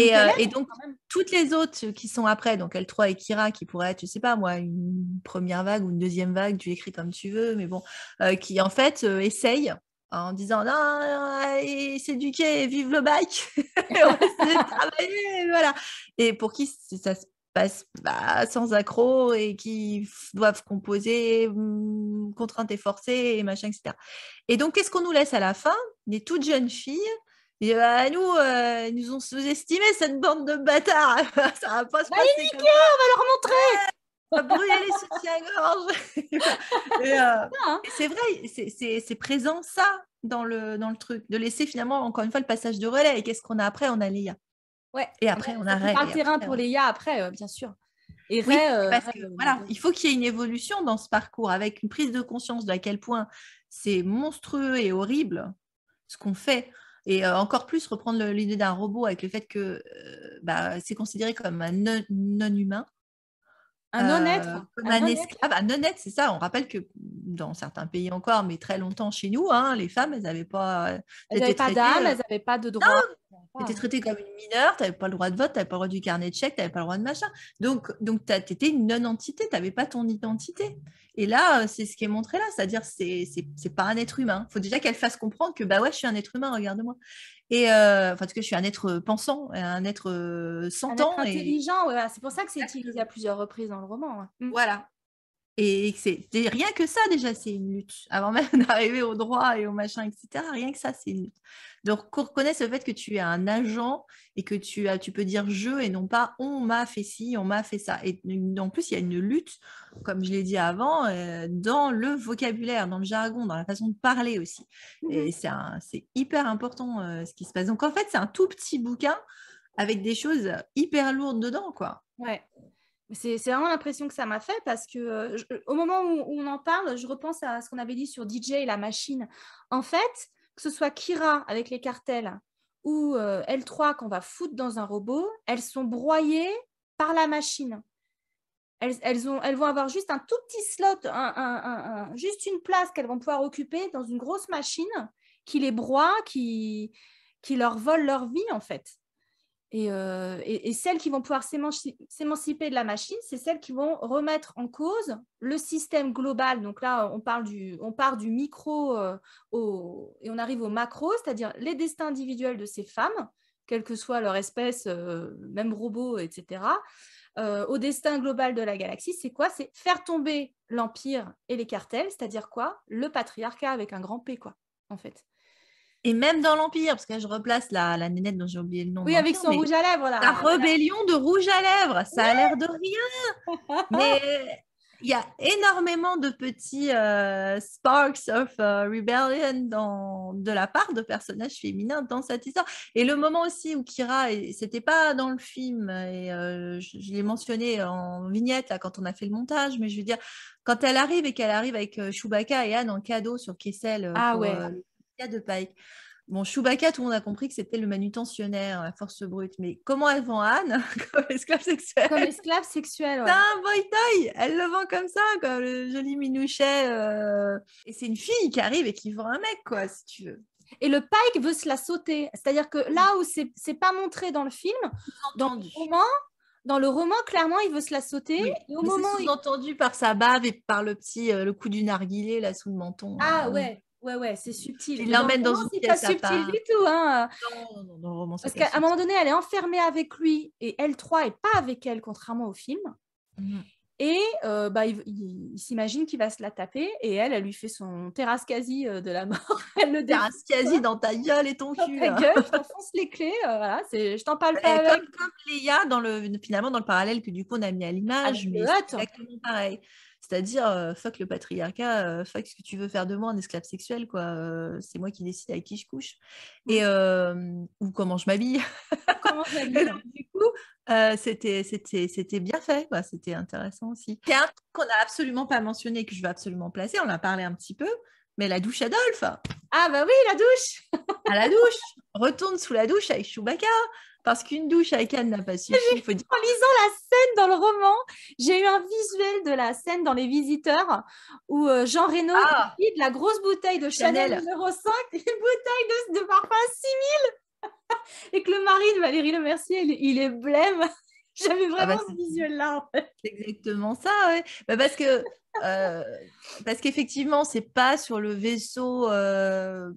Et, euh, et donc, toutes les autres qui sont après, donc L3 et Kira, qui pourraient être, je sais pas moi, une première vague ou une deuxième vague, tu écris comme tu veux, mais bon, euh, qui en fait euh, essayent en disant non, allez s'éduquer, vive le bac, et on de travailler, voilà. Et pour qui ça se passe bah, sans accroc et qui doivent composer hum, contraintes et forcées et machin, etc. Et donc, qu'est-ce qu'on nous laisse à la fin? Des toutes jeunes filles et bah, nous, euh, ils nous ont sous-estimé cette bande de bâtards. ça va pas se Bah, passer comme ça. On va leur montrer brûler les soutiens-gorge. euh, hein. c'est vrai, c'est- présent ça dans le, dans le truc, de laisser finalement encore une fois le passage de relais. Et qu'est-ce qu'on a après? On a Léa. Ouais. Et après, on a Ray. prépare et le terrain après, pour on- Léa après, euh, bien sûr. Et Oui, Ray, euh, parce que voilà, il faut qu'il y ait une évolution dans ce parcours avec une prise de conscience de à quel point c'est monstrueux et horrible ce qu'on fait. Et encore plus reprendre l'idée d'un robot avec le fait que bah, c'est considéré comme un non- non-humain. Un non-être. Euh, comme un un, non-être. esclave, un non-être, c'est ça. On rappelle que dans certains pays encore, mais très longtemps chez nous, hein, les femmes, elles n'avaient pas. Elles n'avaient pas d'âme, euh, elles n'avaient pas de droit. tu étais traitée comme une mineure, tu n'avais pas le droit de vote, tu n'avais pas le droit du carnet de chèques, tu n'avais pas le droit de machin. Donc, donc tu étais une non-entité, tu n'avais pas ton identité. Et là, euh, c'est ce qui est montré là, c'est-à-dire c'est c'est c'est pas un être humain. Il faut déjà qu'elle fasse comprendre que bah ouais, je suis un être humain, regarde-moi. Et euh, enfin, en tout cas, je suis un être pensant, un être euh, un sentant. être et intelligent, ouais, voilà. c'est pour ça que c'est utilisé à plusieurs reprises dans le roman. ouais. Mm. voilà. Et c'est rien que ça, déjà, c'est une lutte. Avant même d'arriver au droit et au machin, etc., rien que ça, c'est une lutte. Donc, qu'on reconnaisse le fait que tu es un agent et que tu, as, tu peux dire je et non pas on m'a fait ci, on m'a fait ça. Et en plus, il y a une lutte, comme je l'ai dit avant, euh, dans le vocabulaire, dans le jargon, dans la façon de parler aussi. Mmh et c'est hyper important euh, ce qui se passe. Donc, en fait, c'est un tout petit bouquin avec des choses hyper lourdes dedans, quoi. Ouais. C'est vraiment l'impression que ça m'a fait parce que euh, au moment où, on en parle, je repense à ce qu'on avait dit sur DJ et la machine. En fait, que ce soit Kira avec les cartels ou euh, L3 qu'on va foutre dans un robot, elles sont broyées par la machine. Elles, ont, elles vont avoir juste un tout petit slot, juste une place qu'elles vont pouvoir occuper dans une grosse machine qui les broie, qui, qui leur vole leur vie en fait. Euh, et, celles qui vont pouvoir s'émanciper de la machine, c'est celles qui vont remettre en cause le système global. Donc là, on, parle du, on part du micro euh, et on arrive au macro, c'est-à-dire les destins individuels de ces femmes, quelle que soit leur espèce, euh, même robot, etc. au destin global de la galaxie, c'est quoi? C'est faire tomber l'empire et les cartels, c'est-à-dire quoi? Le patriarcat avec un grand P, quoi, en fait. Et même dans l'Empire, parce que je replace la, la nénette dont j'ai oublié le nom. Oui, avec son rouge à lèvres. Là. La rébellion de rouge à lèvres, ça a l'air de rien. mais il y a énormément de petits euh, sparks of euh, rebellion dans, de la part de personnages féminins dans cette histoire. Et le moment aussi où Kira, c'était pas dans le film, et euh, je, l'ai mentionné en vignette là, quand on a fait le montage, mais je veux dire, quand elle arrive et qu'elle arrive avec Chewbacca et Anne en cadeau sur Kessel. Ah ouais de Pike. Bon, Chewbacca, tout le monde a compris que c'était le manutentionnaire, la force brute. Mais comment elle vend Anne comme esclave sexuelle Comme esclave sexuelle, ouais. C'est un boy toy Elle le vend comme ça, comme le joli minouchet. Euh. Et c'est une fille qui arrive et qui vend un mec, quoi, si tu veux. Et le Pike veut se la sauter. C'est-à-dire que là où c'est pas montré dans le film, dans le roman, dans le roman, clairement, il veut se la sauter. au moment c'est entendu par sa bave et par le petit, euh, le coup du narguilé là sous le menton. Ah hein. ouais. Ouais, ouais, c'est subtil. Il l'emmène dans une pièce pas subtil du tout. Hein. Non, non, non, roman, Parce qu'à un moment donné, elle est enfermée avec lui et L3 est pas avec elle, contrairement au film. Mhm. Et euh, bah, il, s'imagine qu'il va se la taper et elle, elle lui fait son terrascasi euh, de la mort. elle le terrascasi dans ta gueule et ton cul. Dans ta gueule, je t'enfonce les clés. Euh, voilà, je t'en parle pas. Avec. Comme, comme Léa, dans le, finalement, dans le parallèle que du coup on a mis à l'image, ah, mais c'est exactement pareil. C'est-à-dire, euh, fuck le patriarcat, euh, fuck ce que tu veux faire de moi en esclave sexuel, quoi. Euh, c'est moi qui décide avec qui je couche. Et, ou comment je m'habille. comment je m'habille. du coup, c'était, c'était, c'était bien fait, quoi. C'était intéressant aussi. C'est un truc qu'on n'a absolument pas mentionné, que je vais absolument placer. On en a parlé un petit peu. Mais la douche Adolphe Ah bah oui, la douche À la douche Retourne sous la douche avec Chewbacca parce qu'une douche avec Anne n'a pas suffi. En lisant la scène dans le roman, j'ai eu un visuel de la scène dans Les Visiteurs où euh, Jean Reno ah. de la grosse bouteille de Chanel, numéro 5 une bouteille de, de parfum 6000 et que le mari de Valérie Le Mercier, il, est blême. J'avais ah bah vraiment ce visuel-là. C'est exactement ça, ouais. Bah parce que euh, parce qu'effectivement, c'est pas sur le vaisseau euh,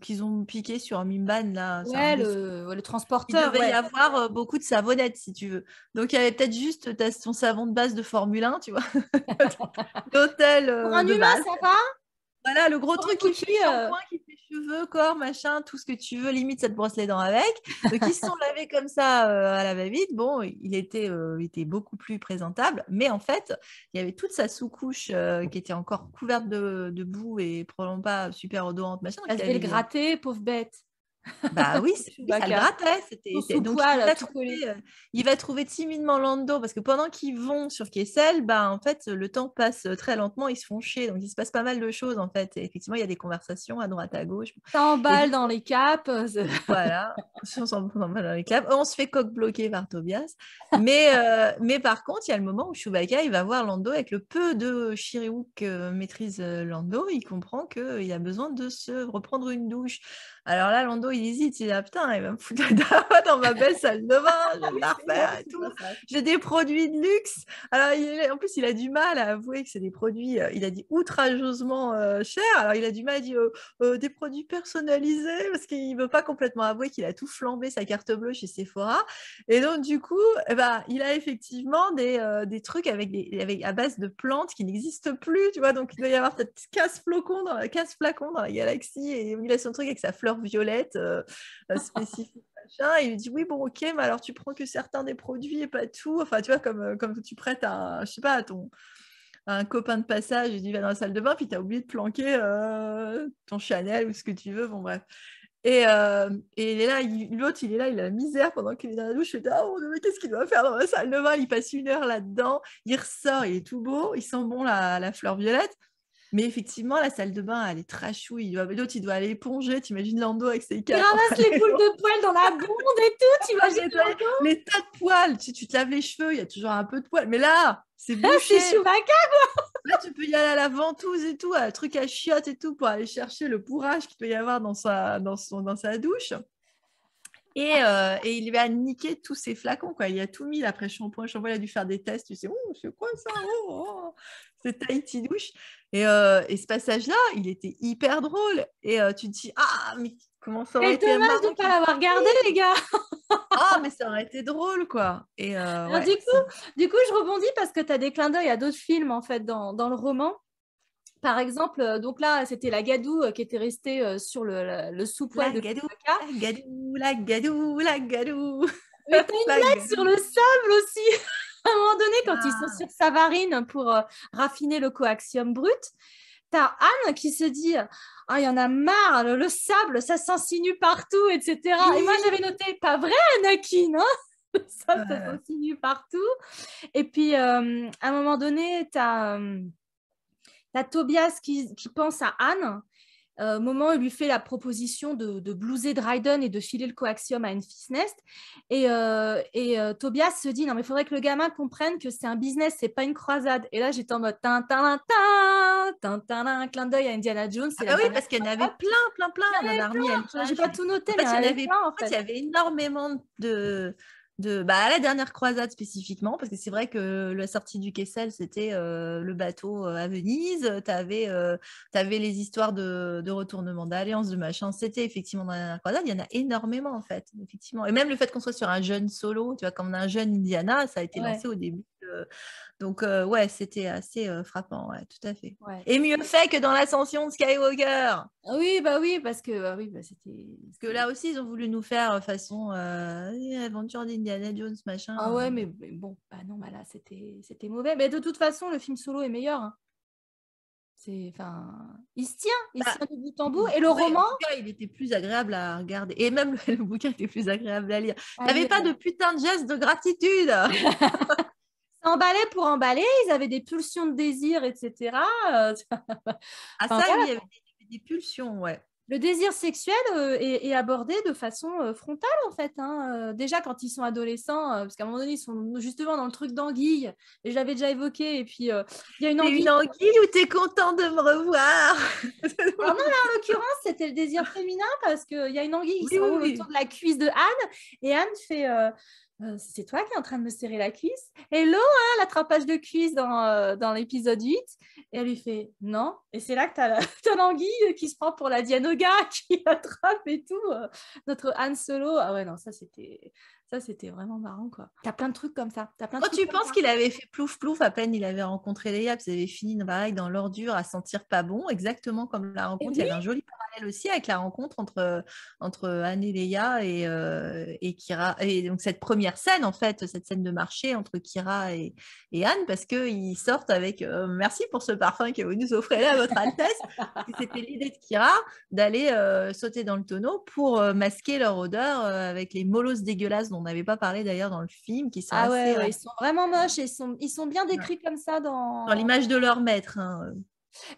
qu'ils ont piqué sur Mimban là. Ouais, le, transporteur. Il devait y avoir euh, beaucoup de savonnettes si tu veux. Donc il y avait peut-être juste ton savon de base de Formule 1, tu vois, d'hôtel. Pour un humain, ça va? Voilà, le gros truc qui shampoing, qui fait cheveux, corps, machin, tout ce que tu veux, limite ça te brosse les dents avec. Donc ils se sont lavés comme ça euh, à la va-vite. Bon, il était, euh, était beaucoup plus présentable, mais en fait, il y avait toute sa sous-couche euh, qui était encore couverte de, de, boue et probablement pas super odorante, machin. Elle devait le gratter, pauvre bête. Bah oui, ça le grattait. C'était, donc il, va trouver, euh, il, va trouver, timidement Lando parce que pendant qu'ils vont sur Kessel, bah en fait le temps passe très lentement, ils se font chier, donc il se passe pas mal de choses en fait. effectivement, il y a des conversations à droite à gauche. S'emballe dans les caps. voilà, on s'emballe dans les caps. On se fait coq bloqué par Tobias. Mais, euh, mais par contre, il y a le moment où Chewbacca il va voir Lando avec le peu de Shiriou que maîtrise euh, Lando, il comprend qu'il a besoin de se reprendre une douche. Alors là, Lando, il hésite. Il dit, ah, putain, il va me foutre la dans ma belle salle de bain. Je vais la refaire et tout. J'ai des produits de luxe. Alors, il, en plus, il a du mal à avouer que c'est des produits, euh, il a dit outrageusement euh, chers. Alors, il a du mal à dire euh, des produits personnalisés parce qu'il ne veut pas complètement avouer qu'il a tout flambé sa carte bleue chez Sephora. Et donc, du coup, eh ben, il a effectivement des, des trucs avec des, avec, à base de plantes qui n'existent plus. Tu vois, donc il doit y avoir peut-être casse-flocon dans, la, casse flacon dans la galaxie et il a son truc avec sa fleur violette spécifique. il lui dit oui bon ok mais alors tu prends que certains des produits et pas tout enfin tu vois comme, comme tu prêtes à je sais pas à ton un copain de passage et tu vas dans la salle de bain puis tu as oublié de planquer euh, ton Chanel ou ce que tu veux bon bref et, euh, et il est là, l'autre, il est là, il a la misère pendant qu'il est dans la douche. Je dis, oh mais qu'est-ce qu'il doit faire dans la salle de bain? Il passe une heure là-dedans, il ressort, il est tout beau, il sent bon la, la fleur violette. Mais effectivement, la salle de bain, elle est trashouille. L'autre, il doit aller éponger. T'imagines Lando avec ses cartes. Il ramasse les boules de poils dans la bonde et tout. T'imagines les, les tas de poils. Tu, tu te laves les cheveux, il y a toujours un peu de poils. Mais là, c'est ah, bouché. c'est Chewbacca, quoi Là, tu peux y aller à la ventouse et tout, un truc à chiottes et tout, pour aller chercher le bourrage qu'il peut y avoir dans sa, dans son, dans sa douche. Et, euh, et, il va niquer tous ses flacons. Quoi. Il a tout mis après shampoing. Shampoing, il a dû faire des tests. Tu sais, oh, c'est quoi ça? Oh, oh. C'est Tahiti douche. Et, euh, et ce passage-là, il était hyper drôle. Et euh, tu te dis, ah, mais comment ça aurait été dommage de ne pas l'avoir gardé, les gars. ah, mais ça aurait été drôle, quoi. Et, du, coup, du coup, je rebondis parce que tu as des clins d'œil à d'autres films, en fait, dans, dans le roman. Par exemple, euh, donc là, c'était la Gadou euh, qui était restée euh, sur le, le sous-poil de Gadou, la Gadou, la Gadou, la Gadou. Mais t'as une blague sur le sable aussi. à un moment donné, quand ils sont ah. sur Savarine pour raffiner le coaxium brut, t'as Anne qui se dit Ah, il y en a marre, le, sable, ça s'insinue partout, etc. Et moi, j'avais noté Pas vrai, Anakin hein? Le sable, ça s'insinue partout. Et puis, à un moment donné, t'as T'as Tobias qui, pense à Anne. Euh, moment où il lui fait la proposition de, de blouser Dryden et de filer le coaxium à une Nest. Et, euh, et euh, Tobias se dit Non, mais il faudrait que le gamin comprenne que c'est un business, c'est pas une croisade. Et là, j'étais en mode tin, un clin d'œil à Indiana Jones. Ah oui, parce qu'il y en avait plein, plein, plein. En J'ai pas tout noté, mais il y, avait, plein, en fait. il y avait énormément de, de bah, la dernière croisade spécifiquement, parce que c'est vrai que la sortie du Kessel, c'était euh, le bateau euh, à Venise, tu avais, euh, les histoires de, de retournement d'alliance, de machin, c'était effectivement dans la dernière croisade, il y en a énormément en fait, effectivement. Et même le fait qu'on soit sur un jeune solo, tu vois, comme un jeune Indiana, ça a été lancé au début donc, ouais, c'était assez frappant, ouais, tout à fait. Et mieux fait que dans l'ascension de Skywalker. Oui, bah oui, parce que bah oui, bah, c'était. Parce que là aussi, ils ont voulu nous faire façon aventure d'Indiana Jones, machin. Ah ouais, mais, bon, bah non, bah là, c'était, c'était mauvais. Mais de toute façon, le film solo est meilleur. Hein. C'est, enfin, il se tient, il se bah, tient de bout en bout. Et le roman, il était plus agréable à regarder. Et même le, bouquin était plus agréable à lire. Ah, T'avais pas de putain de geste de gratitude. emballé pour emballer, ils avaient des pulsions de désir, etc. ah ça, il y avait des, pulsions, ouais. Le désir sexuel euh, est, abordé de façon euh, frontale, en fait. Hein. Euh, déjà, quand ils sont adolescents, parce qu'à un moment donné, ils sont justement dans le truc d'anguille, et je l'avais déjà évoqué, et puis il y a une anguille. Une anguille où tu es content de me revoir? Alors non, là, en l'occurrence, c'était le désir féminin, parce qu'il y a une anguille qui autour de la cuisse de Anne, et Anne fait euh, c'est toi qui es en train de me serrer la cuisse. Hello, hein, l'attrapage de cuisse dans, euh, dans l'épisode 8. Et elle lui fait non. Et c'est là que tu as l'anguille qui se prend pour la Dianoga qui attrape et tout. Euh, notre Han Solo. Ah ouais, non, ça c'était. Ça, c'était vraiment marrant, quoi. T'as plein de trucs comme ça. As plein Quand tu penses qu'il avait fait plouf plouf à peine il avait rencontré Léa, ils avaient fini pareil dans l'ordure à sentir pas bon, exactement comme la rencontre. Il y avait un joli parallèle aussi avec la rencontre entre, entre Anne et Léa et, euh, et Kira. Et donc, cette première scène, en fait, cette scène de marché entre Kira et, et Anne, parce qu'ils sortent avec euh, merci pour ce parfum que vous nous offrez là, votre Altesse. C'était l'idée de Kira d'aller euh, sauter dans le tonneau pour masquer leur odeur avec les molosses dégueulasses on n'avait pas parlé d'ailleurs dans le film, qui sont ah ils sont vraiment moches et ils sont, ils sont bien décrits comme ça dans, dans l'image de leur maître. Hein.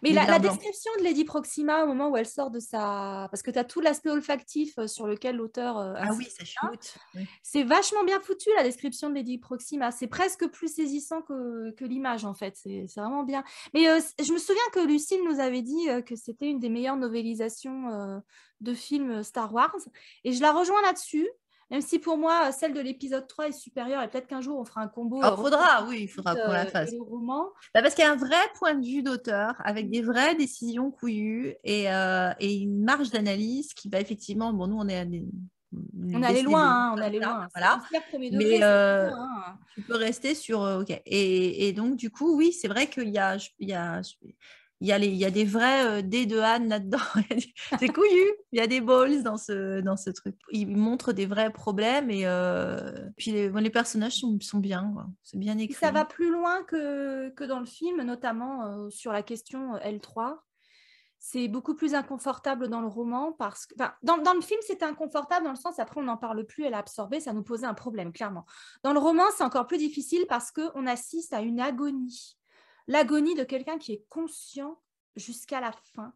Mais la, description de Lady Proxima au moment où elle sort de sa. Parce que tu as tout l'aspect olfactif euh, sur lequel l'auteur. Euh, ah oui, ça chute. C'est vachement bien foutu la description de Lady Proxima. C'est presque plus saisissant que, que l'image en fait. C'est vraiment bien. Mais euh, je me souviens que Lucille nous avait dit que c'était une des meilleures novélisations de films Star Wars. Et je la rejoins là-dessus. Même si pour moi, celle de l'épisode 3 est supérieure et peut-être qu'un jour on fera un combo. Il ah, faudra, oui, il faudra qu'on la euh, fasse. Bah, parce qu'il y a un vrai point de vue d'auteur avec des vraies décisions couillues et, euh, et une marge d'analyse qui va effectivement. Bon, nous, on est on allait loin, hein, on allait loin. Voilà. Mais euh, hein. tu peux rester sur. ok. Et, et, donc, du coup, oui, c'est vrai qu'il y a, il y a il y, a il y a des vrais euh, dés de Han là-dedans. c'est couillu. Il y a des balls dans ce, dans ce truc. Il montre des vrais problèmes et euh, puis les, les, personnages sont, sont bien. C'est bien écrit. Ça va plus loin que, que dans le film, notamment euh, sur la question L3. C'est beaucoup plus inconfortable dans le roman parce que dans, dans, le film c'est inconfortable dans le sens après on n'en parle plus, elle a absorbé, ça nous posait un problème clairement. Dans le roman c'est encore plus difficile parce qu'on assiste à une agonie l'agonie de quelqu'un qui est conscient jusqu'à la fin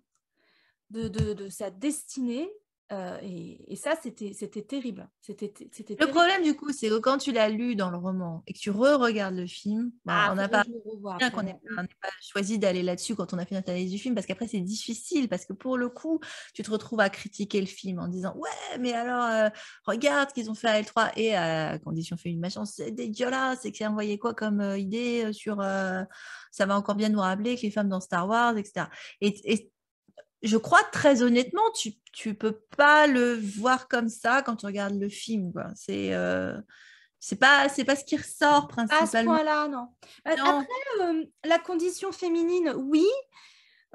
de, sa destinée euh, et, ça, c'était terrible. C'était le problème, du coup, c'est que quand tu l'as lu dans le roman et que tu re-regardes le film, bah, ah, on n'a pas, pas, choisi d'aller là-dessus quand on a fait notre analyse du film, parce qu'après, c'est difficile, parce que pour le coup, tu te retrouves à critiquer le film en disant Ouais, mais alors, euh, regarde ce qu'ils ont fait à L3 et à Condition fait une machin, c'est dégueulasse, c'est que c'est envoyé quoi comme euh, idée sur. ça va encore bien nous rappeler que les femmes dans Star Wars, etc. Et, et je crois très honnêtement, tu tu peux pas le voir comme ça quand tu regardes le film. C'est euh, c'est pas c'est pas ce qui ressort principalement. À ce point-là, non. Bah, après, euh, la condition féminine, oui.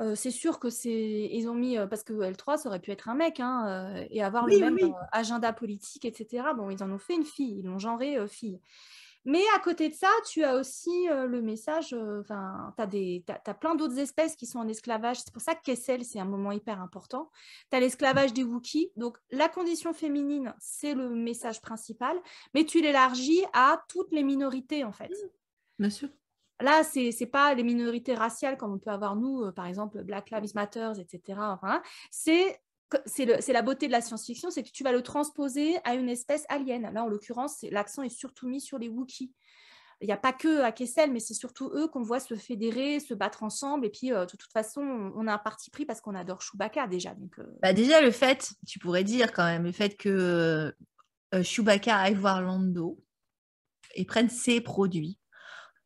Euh, c'est sûr que c'est ils ont mis parce que L3 ça aurait pu être un mec hein, et avoir le même agenda politique etc bon ils en ont fait une fille ils l'ont genré fille mais à côté de ça, tu as aussi euh, le message, euh, enfin, tu as, plein d'autres espèces qui sont en esclavage. C'est pour ça que Kessel, c'est un moment hyper important. Tu as l'esclavage des Wookiees. Donc, la condition féminine, c'est le message principal, mais tu l'élargis à toutes les minorités, en fait. Mmh, bien sûr. Là, ce n'est pas les minorités raciales comme on peut avoir nous, euh, par exemple Black Lives Matter, etc. Enfin, c'est c'est la beauté de la science-fiction, c'est que tu vas le transposer à une espèce alien. Là, en l'occurrence, l'accent est surtout mis sur les Wookiees. Il n'y a pas que à Kessel, mais c'est surtout eux qu'on voit se fédérer, se battre ensemble. Et puis, euh, de toute façon, on a un parti pris parce qu'on adore Chewbacca déjà. Euh. bah déjà, le fait, tu pourrais dire quand même, le fait que euh, Chewbacca aille voir Lando et prenne ses produits.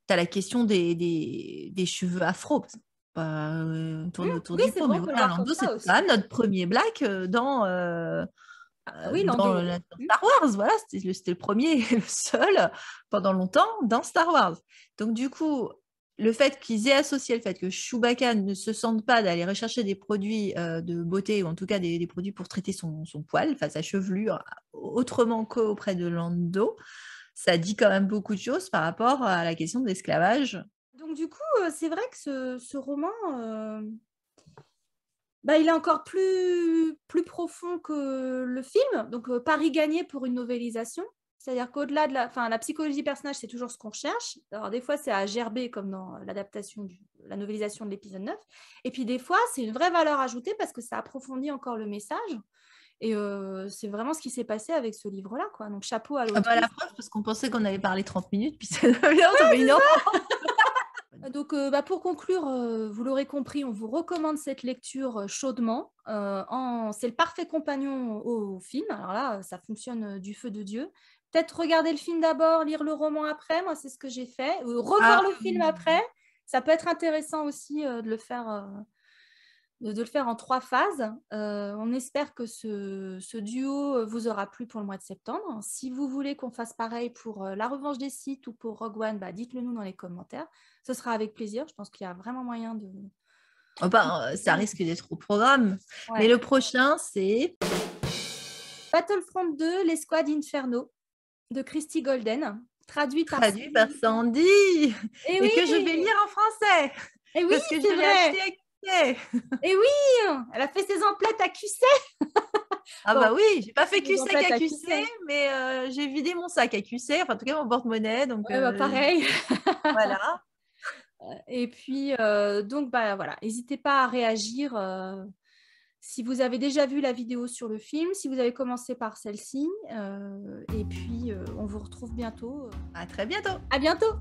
Tu as la question des, des, cheveux afro pas euh, tourner mmh, autour du pot. Mais voilà, Lando, c'est ça notre premier black euh, dans, euh, ah, oui, dans. Star Wars. Voilà, c'était le, le, premier et le seul pendant longtemps dans Star Wars. Donc, du coup, le fait qu'ils aient associé le fait que Chewbacca ne se sente pas d'aller rechercher des produits de beauté, ou en tout cas des, des produits pour traiter son, son, poil, enfin sa chevelure, autrement qu'auprès de Lando, ça dit quand même beaucoup de choses par rapport à la question de l'esclavage donc du coup, euh, c'est vrai que ce, roman, euh, bah, il est encore plus, plus profond que le film. Donc euh, Paris gagné pour une novélisation. C'est-à-dire qu'au-delà de la, enfin, la psychologie du personnage, c'est toujours ce qu'on recherche. Alors des fois, c'est à gerber comme dans l'adaptation, la novélisation de l'épisode 9. Et puis des fois, c'est une vraie valeur ajoutée parce que ça approfondit encore le message. Et c'est vraiment ce qui s'est passé avec ce livre-là. Quoi. Donc chapeau à l'autre. Ah bah, la preuve, parce qu'on pensait qu'on avait parlé 30 minutes, puis ça devient une heure. Donc, euh, bah, pour conclure, euh, vous l'aurez compris, on vous recommande cette lecture euh, chaudement. C'est le parfait compagnon au, film. Alors là, ça fonctionne du feu de Dieu. Peut-être regarder le film d'abord, lire le roman après. Moi, c'est ce que j'ai fait. revoir ah. le film après. Ça peut être intéressant aussi de le faire de, le faire en trois phases. Euh, on espère que ce, duo euh, vous aura plu pour le mois de septembre. Si vous voulez qu'on fasse pareil pour euh, La Revanche des Sites ou pour Rogue One, bah, dites-le nous dans les commentaires. Ce sera avec plaisir. Je pense qu'il y a vraiment moyen de... Oh, bah, ça risque d'être au programme. Mais le prochain, c'est... Battlefront 2, l'escouade Inferno de Christy Golden, traduit par, traduit par Sandy, et, eh que je vais lire en français. Et eh oui, parce que je l'ai acheté et eh oui, elle a fait ses emplettes à QC. ah bah oui, j'ai pas fait QC qu'à QC, mais euh, j'ai vidé mon sac à QC, enfin en tout cas mon porte-monnaie. Donc bah, euh, pareil. voilà. Euh, et puis donc bah voilà, n'hésitez pas à réagir. Si vous avez déjà vu la vidéo sur le film, si vous avez commencé par celle-ci, et puis on vous retrouve bientôt. À très bientôt. À bientôt.